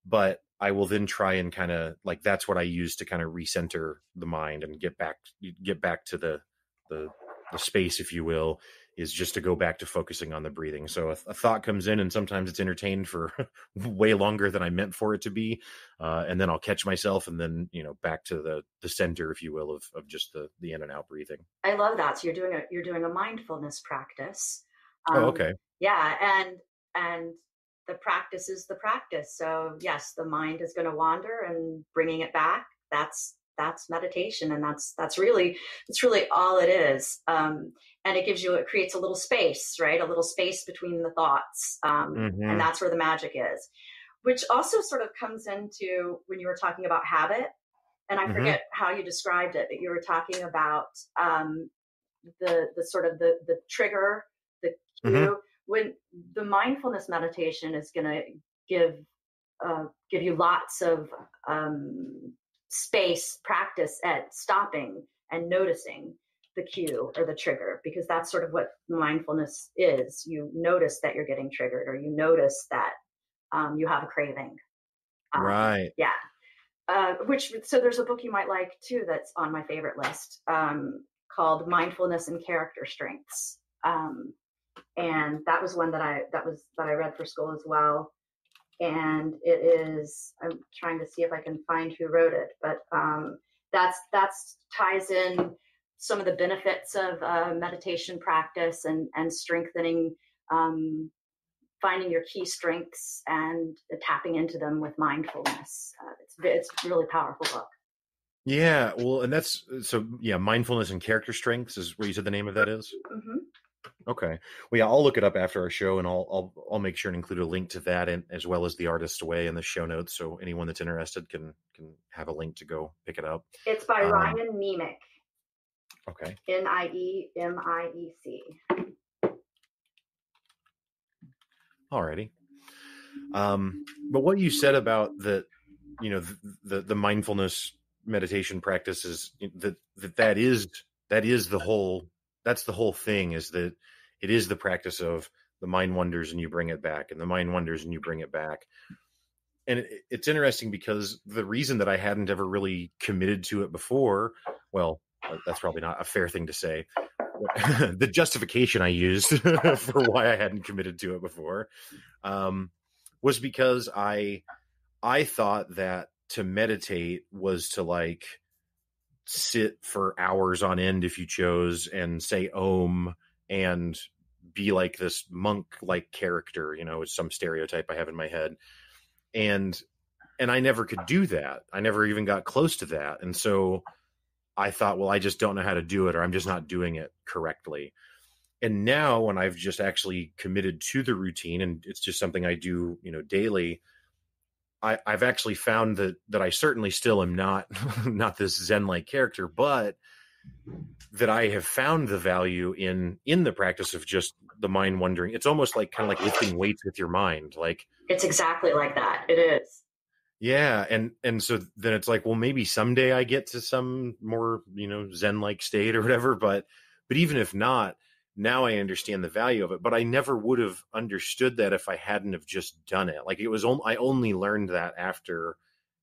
but I will then try and kind of like that's what I use to kind of recenter the mind and get back get back to the the the space, if you will, is just to go back to focusing on the breathing. So a, a thought comes in, and sometimes it's entertained for way longer than I meant for it to be, uh, and then I'll catch myself, and then you know back to the the center, if you will, of of just the the in and out breathing. I love that. So you're doing a you're doing a mindfulness practice. Oh, um, oh, okay. Yeah, and and the practice is the practice. So yes, the mind is going to wander and bringing it back. That's that's meditation, and that's that's really it's really all it is. Um, and it gives you it creates a little space, right? A little space between the thoughts, um, mm-hmm. and that's where the magic is. Which also sort of comes into when you were talking about habit. and I mm-hmm. forget mm-hmm. how you described it, but you were talking about um, the the sort of the the trigger, the cue. Mm-hmm. When the mindfulness meditation is going to give uh, give you lots of um, space practice at stopping and noticing the cue or the trigger because that's sort of what mindfulness is. You notice that you're getting triggered or you notice that um, you have a craving. Um, right. yeah. Uh, which so there's a book you might like too that's on my favorite list um, called mindfulness and character strengths. Um, and that was one that i that was that i read for school as well and it is i'm trying to see if i can find who wrote it but um, that's that's ties in some of the benefits of uh, meditation practice and and strengthening um, finding your key strengths and tapping into them with mindfulness uh, it's it's a really powerful book yeah well and that's so yeah mindfulness and character strengths is what you said the name of that is? Mm-hmm. Okay. Well, yeah, I'll look it up after our show, and I'll I'll I'll make sure and include a link to that, and as well as the artist's way in the show notes, so anyone that's interested can can have a link to go pick it up. It's by um, Ryan Niemiec. Okay. N I E M I E C. Alrighty. Um, but what you said about the, you know, the, the, the mindfulness meditation practices that that that is that is the whole that's the whole thing is that it is the practice of the mind wonders and you bring it back and the mind wonders and you bring it back. And it, it's interesting because the reason that i hadn't ever really committed to it before well uh, that's probably not a fair thing to say the justification i used for why i hadn't committed to it before um, was because i i thought that to meditate was to like sit for hours on end if you chose and say om and be like this monk like character you know some stereotype i have in my head. And and i never could do that. I never even got close to that. And so i thought well i just don't know how to do it or i'm just not doing it correctly. And now when i've just actually committed to the routine and it's just something i do you know daily I, have actually found that that I certainly still am not not this Zen like character, but that I have found the value in in the practice of just the mind wandering. It's almost like kind of like lifting weights with your mind. Like it's exactly like that. It is. Yeah, and and so then it's like, well, maybe someday I get to some more you know Zen like state or whatever. But but even if not, now I understand the value of it, but I never would have understood that if I hadn't have just done it. Like it was, on, I only learned that after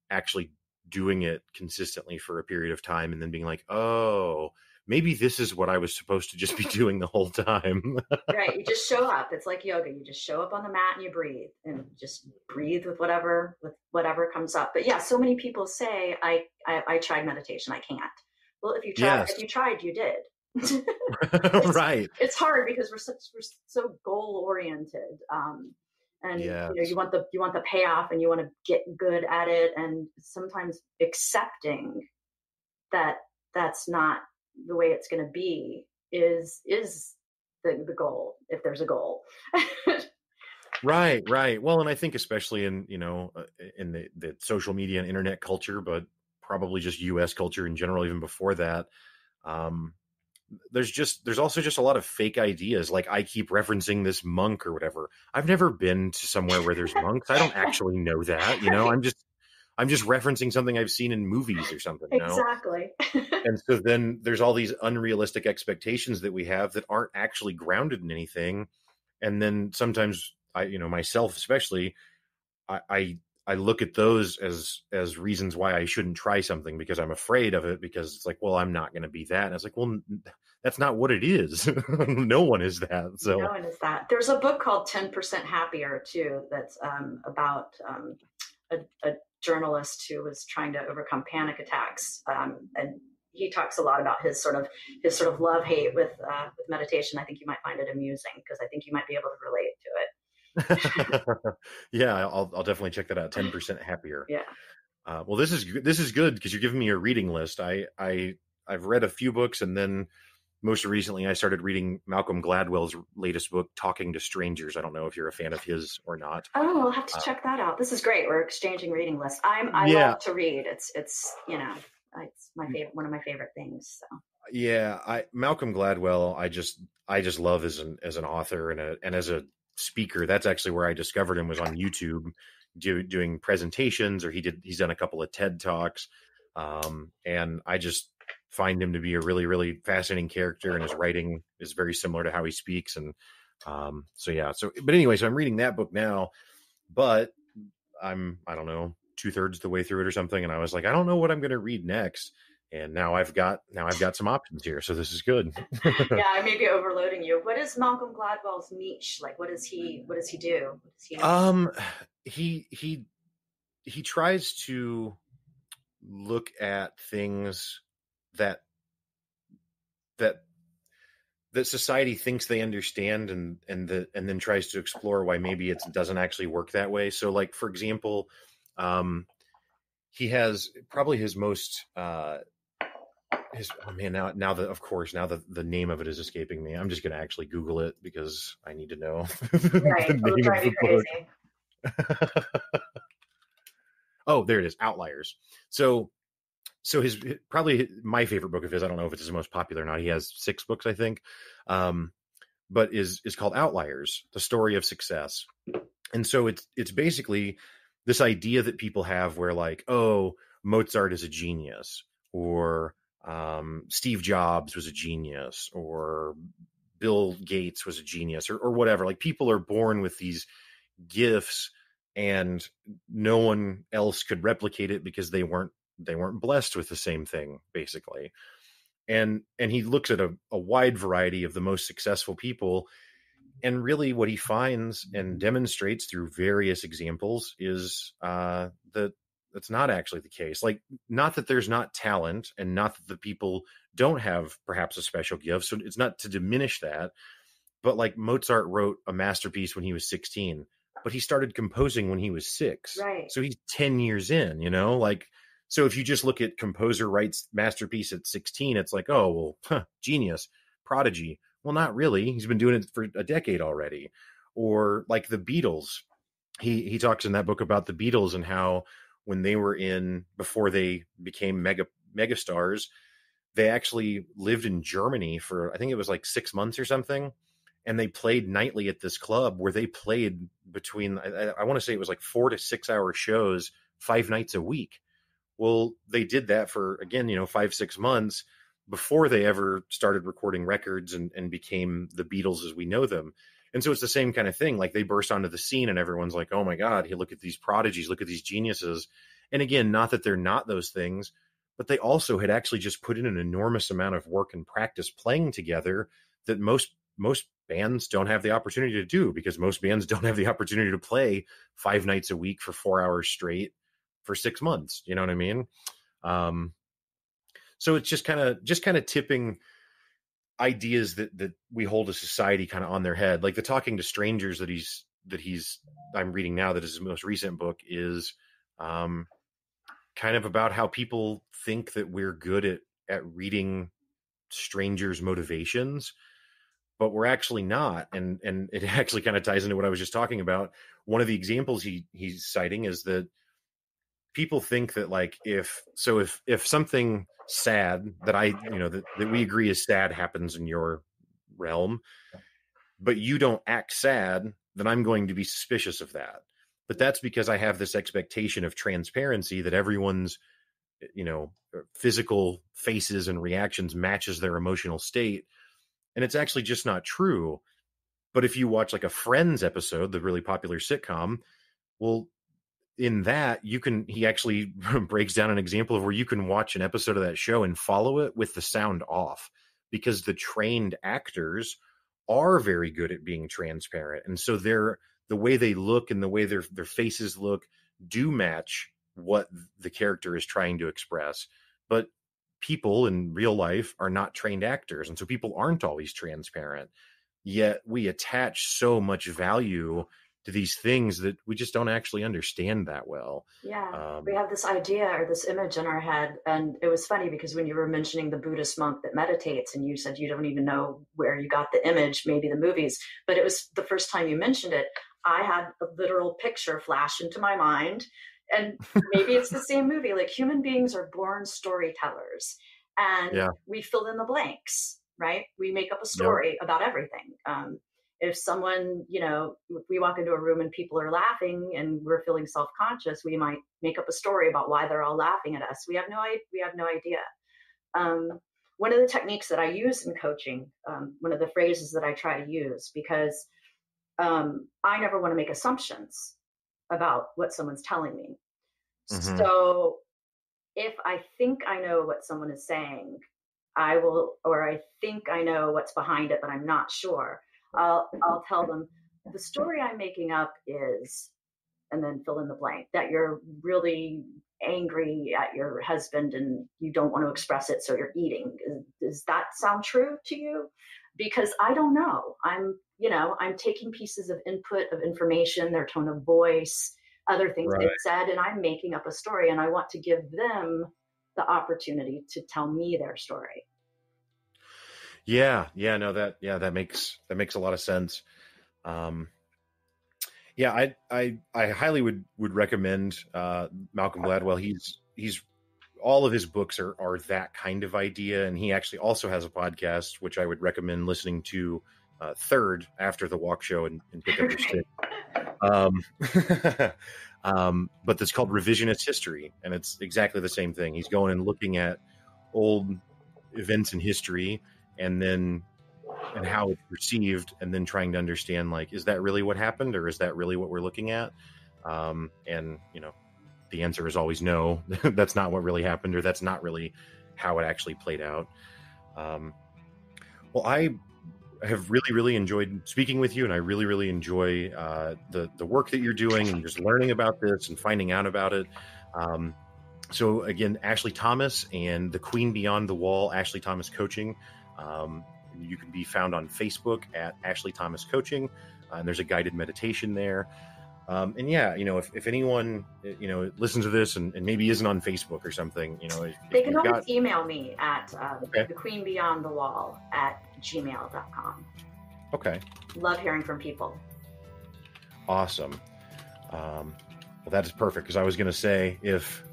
actually doing it consistently for a period of time and then being like, oh, maybe this is what I was supposed to just be doing the whole time. right. You just show up. It's like yoga. You just show up on the mat and you breathe and just breathe with whatever, with whatever comes up. But yeah, so many people say, I, I, I tried meditation. I can't. Well, if you tried, yes. if you tried, you did. right. It's hard because we're such we're so goal oriented. Um, and yes. you know you want the you want the payoff and you want to get good at it and sometimes accepting that that's not the way it's going to be is is the the goal if there's a goal right right well and i think especially in you know uh, in the the social media and internet culture but probably just us culture in general even before that um there's just there's also just a lot of fake ideas like i keep referencing this monk or whatever. I've never been to somewhere where there's monks. I don't actually know that you know? I'm just i'm just referencing something i've seen in movies or something you know? exactly. And so then there's all these unrealistic expectations that we have that aren't actually grounded in anything. And then sometimes i you know myself especially i i I look at those as as reasons why I shouldn't try something because I'm afraid of it because it's like, well, I'm not going to be that. And it's like, well, that's not what it is. no one is that. So no one is that. There's a book called Ten Percent Happier too. That's um, about um, a, a, journalist who was trying to overcome panic attacks, um, and he talks a lot about his sort of his sort of love hate with uh, with meditation. I think you might find it amusing because I think you might be able to relate to it. yeah, I'll I'll definitely check that out. Ten percent happier. Yeah. Uh, well, this is this is good because you're giving me a reading list. I I I've read a few books and then most recently I started reading Malcolm Gladwell's latest book, Talking to Strangers. I don't know if you're a fan of his or not. Oh, I'll have to uh, check that out. This is great. We're exchanging reading lists. I'm I yeah. love to read. It's it's you know it's my favorite one of my favorite things. So yeah, I Malcolm Gladwell. I just I just love as an as an author and a and as a speaker. That's actually where I discovered him was on YouTube, do, doing presentations, or he did he's done a couple of TED talks, um, and I just find him to be a really really fascinating character, and his writing is very similar to how he speaks, and um, so yeah. So but anyway, so I'm reading that book now, but I'm I don't know two thirds the way through it or something, and I was like, I don't know what I'm going to read next and now I've got now I've got some options here, so this is good. yeah, I may be overloading you. What is Malcolm Gladwell's niche? Like, what does he what does he do? Does he um, he he he tries to look at things that that that society thinks they understand and and the and then tries to explore why maybe it doesn't actually work that way so like for example um he has probably his most uh his oh man now now that of course now that the name of it is escaping me i'm just going to actually google it because i need to know right. the name of the book. oh there it is outliers. So so his probably my favorite book of his i don't know if it's his most popular or not he has six books i think um but is is called outliers the story of success. And so it's it's basically this idea that people have where like oh mozart is a genius or um, Steve Jobs was a genius or Bill Gates was a genius or, or whatever. Like people are born with these gifts and no one else could replicate it because they weren't they weren't blessed with the same thing basically and and he looks at a, a wide variety of the most successful people and really what he finds and demonstrates through various examples is uh, that that's not actually the case. Like, not that there's not talent and not that the people don't have perhaps a special gift. So it's not to diminish that. But like Mozart wrote a masterpiece when he was 16, but he started composing when he was six. Right. So he's 10 years in, you know, like, so if you just look at composer writes masterpiece at 16, it's like, oh, well, huh, genius, prodigy. Well, not really. He's been doing it for a decade already. Or like the Beatles. He he talks in that book about the Beatles and how when they were in before they became mega mega stars they actually lived in germany for i think it was like six months or something and they played nightly at this club where they played between i, I want to say it was like four to six hour shows five nights a week. Well they did that for again you know five six months before they ever started recording records and, and became the beatles as we know them and so it's the same kind of thing. Like they burst onto the scene and everyone's like, oh my God, hey, look at these prodigies, look at these geniuses. And again, not that they're not those things, but they also had actually just put in an enormous amount of work and practice playing together that most most bands don't have the opportunity to do because most bands don't have the opportunity to play five nights a week for four hours straight for six months. You know what I mean? Um, so it's just kind of just kind of tipping ideas that that we hold a society kind of on their head like the talking to strangers that he's that he's i'm reading now that is his most recent book is um kind of about how people think that we're good at at reading strangers motivations but we're actually not and and it actually kind of ties into what i was just talking about. One of the examples he he's citing is that people think that like if so if if something sad that I, you know, that, that we agree is sad happens in your realm, but you don't act sad, then I'm going to be suspicious of that. But that's because I have this expectation of transparency that everyone's, eh, you know, uh, physical faces and reactions matches their emotional state. And it's actually just not true. But if you watch like a Friends episode, the really popular sitcom, well, in that you can he actually breaks down an example of where you can watch an episode of that show and follow it with the sound off because the trained actors are very good at being transparent and so they're the way they look and the way their their faces look do match what the character is trying to express but people in real life are not trained actors and so people aren't always transparent yet we attach so much value to these things that we just don't actually understand that well. Yeah. Um, we have this idea or this image in our head. And it was funny because when you were mentioning the Buddhist monk that meditates and you said you don't even know where you got the image, maybe the movies, but it was the first time you mentioned it. I had a literal picture flash into my mind. And maybe it's the same movie. Like human beings are born storytellers and yeah. we fill in the blanks, right? We make up a story about everything. Um, if someone, you know, if we walk into a room and people are laughing and we're feeling self-conscious, we might make up a story about why they're all laughing at us. We have no, we have no idea. Um, one of the techniques that I use in coaching, um, one of the phrases that I try to use, because um, I never want to make assumptions about what someone's telling me. Mm-hmm. So if I think I know what someone is saying, I will, or I think I know what's behind it, but I'm not sure. I'll I'll tell them the story I'm making up is, and then fill in the blank that you're really angry at your husband and you don't want to express it, so you're eating. Does that sound true to you? Because I don't know. I'm you know I'm taking pieces of input of information, their tone of voice, other things right. they've said, and I'm making up a story, and I want to give them the opportunity to tell me their story. Yeah, yeah, no, that yeah, that makes that makes a lot of sense. Um, yeah, I I I highly would would recommend uh, Malcolm Gladwell. He's he's all of his books are are that kind of idea, and he actually also has a podcast which I would recommend listening to uh, third after the walk show and, and pick up your stick. Um, um, but it's called revisionist history, and it's exactly the same thing. He's going and looking at old events in history and then and how it's perceived and then trying to understand like is that really what happened or is that really what we're looking at? Um, and you know the answer is always no. That's not what really happened or that's not really how it actually played out. Um, well i have really really enjoyed speaking with you and i really really enjoy uh, the the work that you're doing and just learning about this and finding out about it. Um, so again ashley thomas and the queen beyond the wall ashley thomas coaching um, you can be found on Facebook at Ashley Thomas Coaching, uh, and there's a guided meditation there. Um, and yeah, you know, if, if anyone you know listens to this and, and maybe isn't on Facebook or something, you know, if, they can always got... email me at um, okay. the Queen Beyond the Wall at gmail.com. Okay. Love hearing from people. Awesome. Um, well, that is perfect because I was going to say if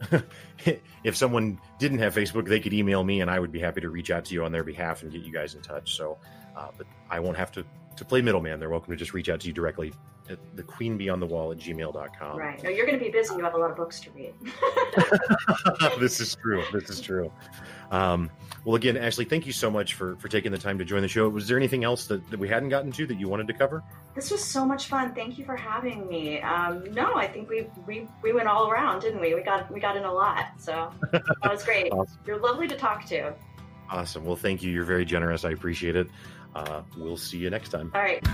if someone didn't have Facebook, they could email me, and I would be happy to reach out to you on their behalf and get you guys in touch. So, uh, but I won't have to to play middleman. They're welcome to just reach out to you directly at the queen beyond the wall at gmail.com. Right. No, you're going to be busy. You have a lot of books to read. this is true. This is true. Um, well, again, Ashley, thank you so much for, for taking the time to join the show. Was there anything else that, that we hadn't gotten to that you wanted to cover? This was so much fun. Thank you for having me. Um, no, I think we, we, we went all around, didn't we? We got, we got in a lot. So that was great. awesome. You're lovely to talk to. Awesome. Well, thank you. You're very generous. I appreciate it. Uh, we'll see you next time. All right.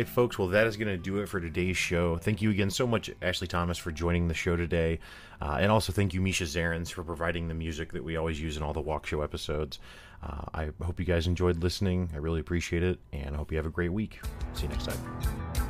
Right, folks. Well, that is going to do it for today's show. Thank you again so much, Ashley Thomas, for joining the show today. Uh, and also thank you, Misha Zarins, for providing the music that we always use in all the Walk Show episodes. Uh, I hope you guys enjoyed listening. I really appreciate it. And I hope you have a great week. See you next time.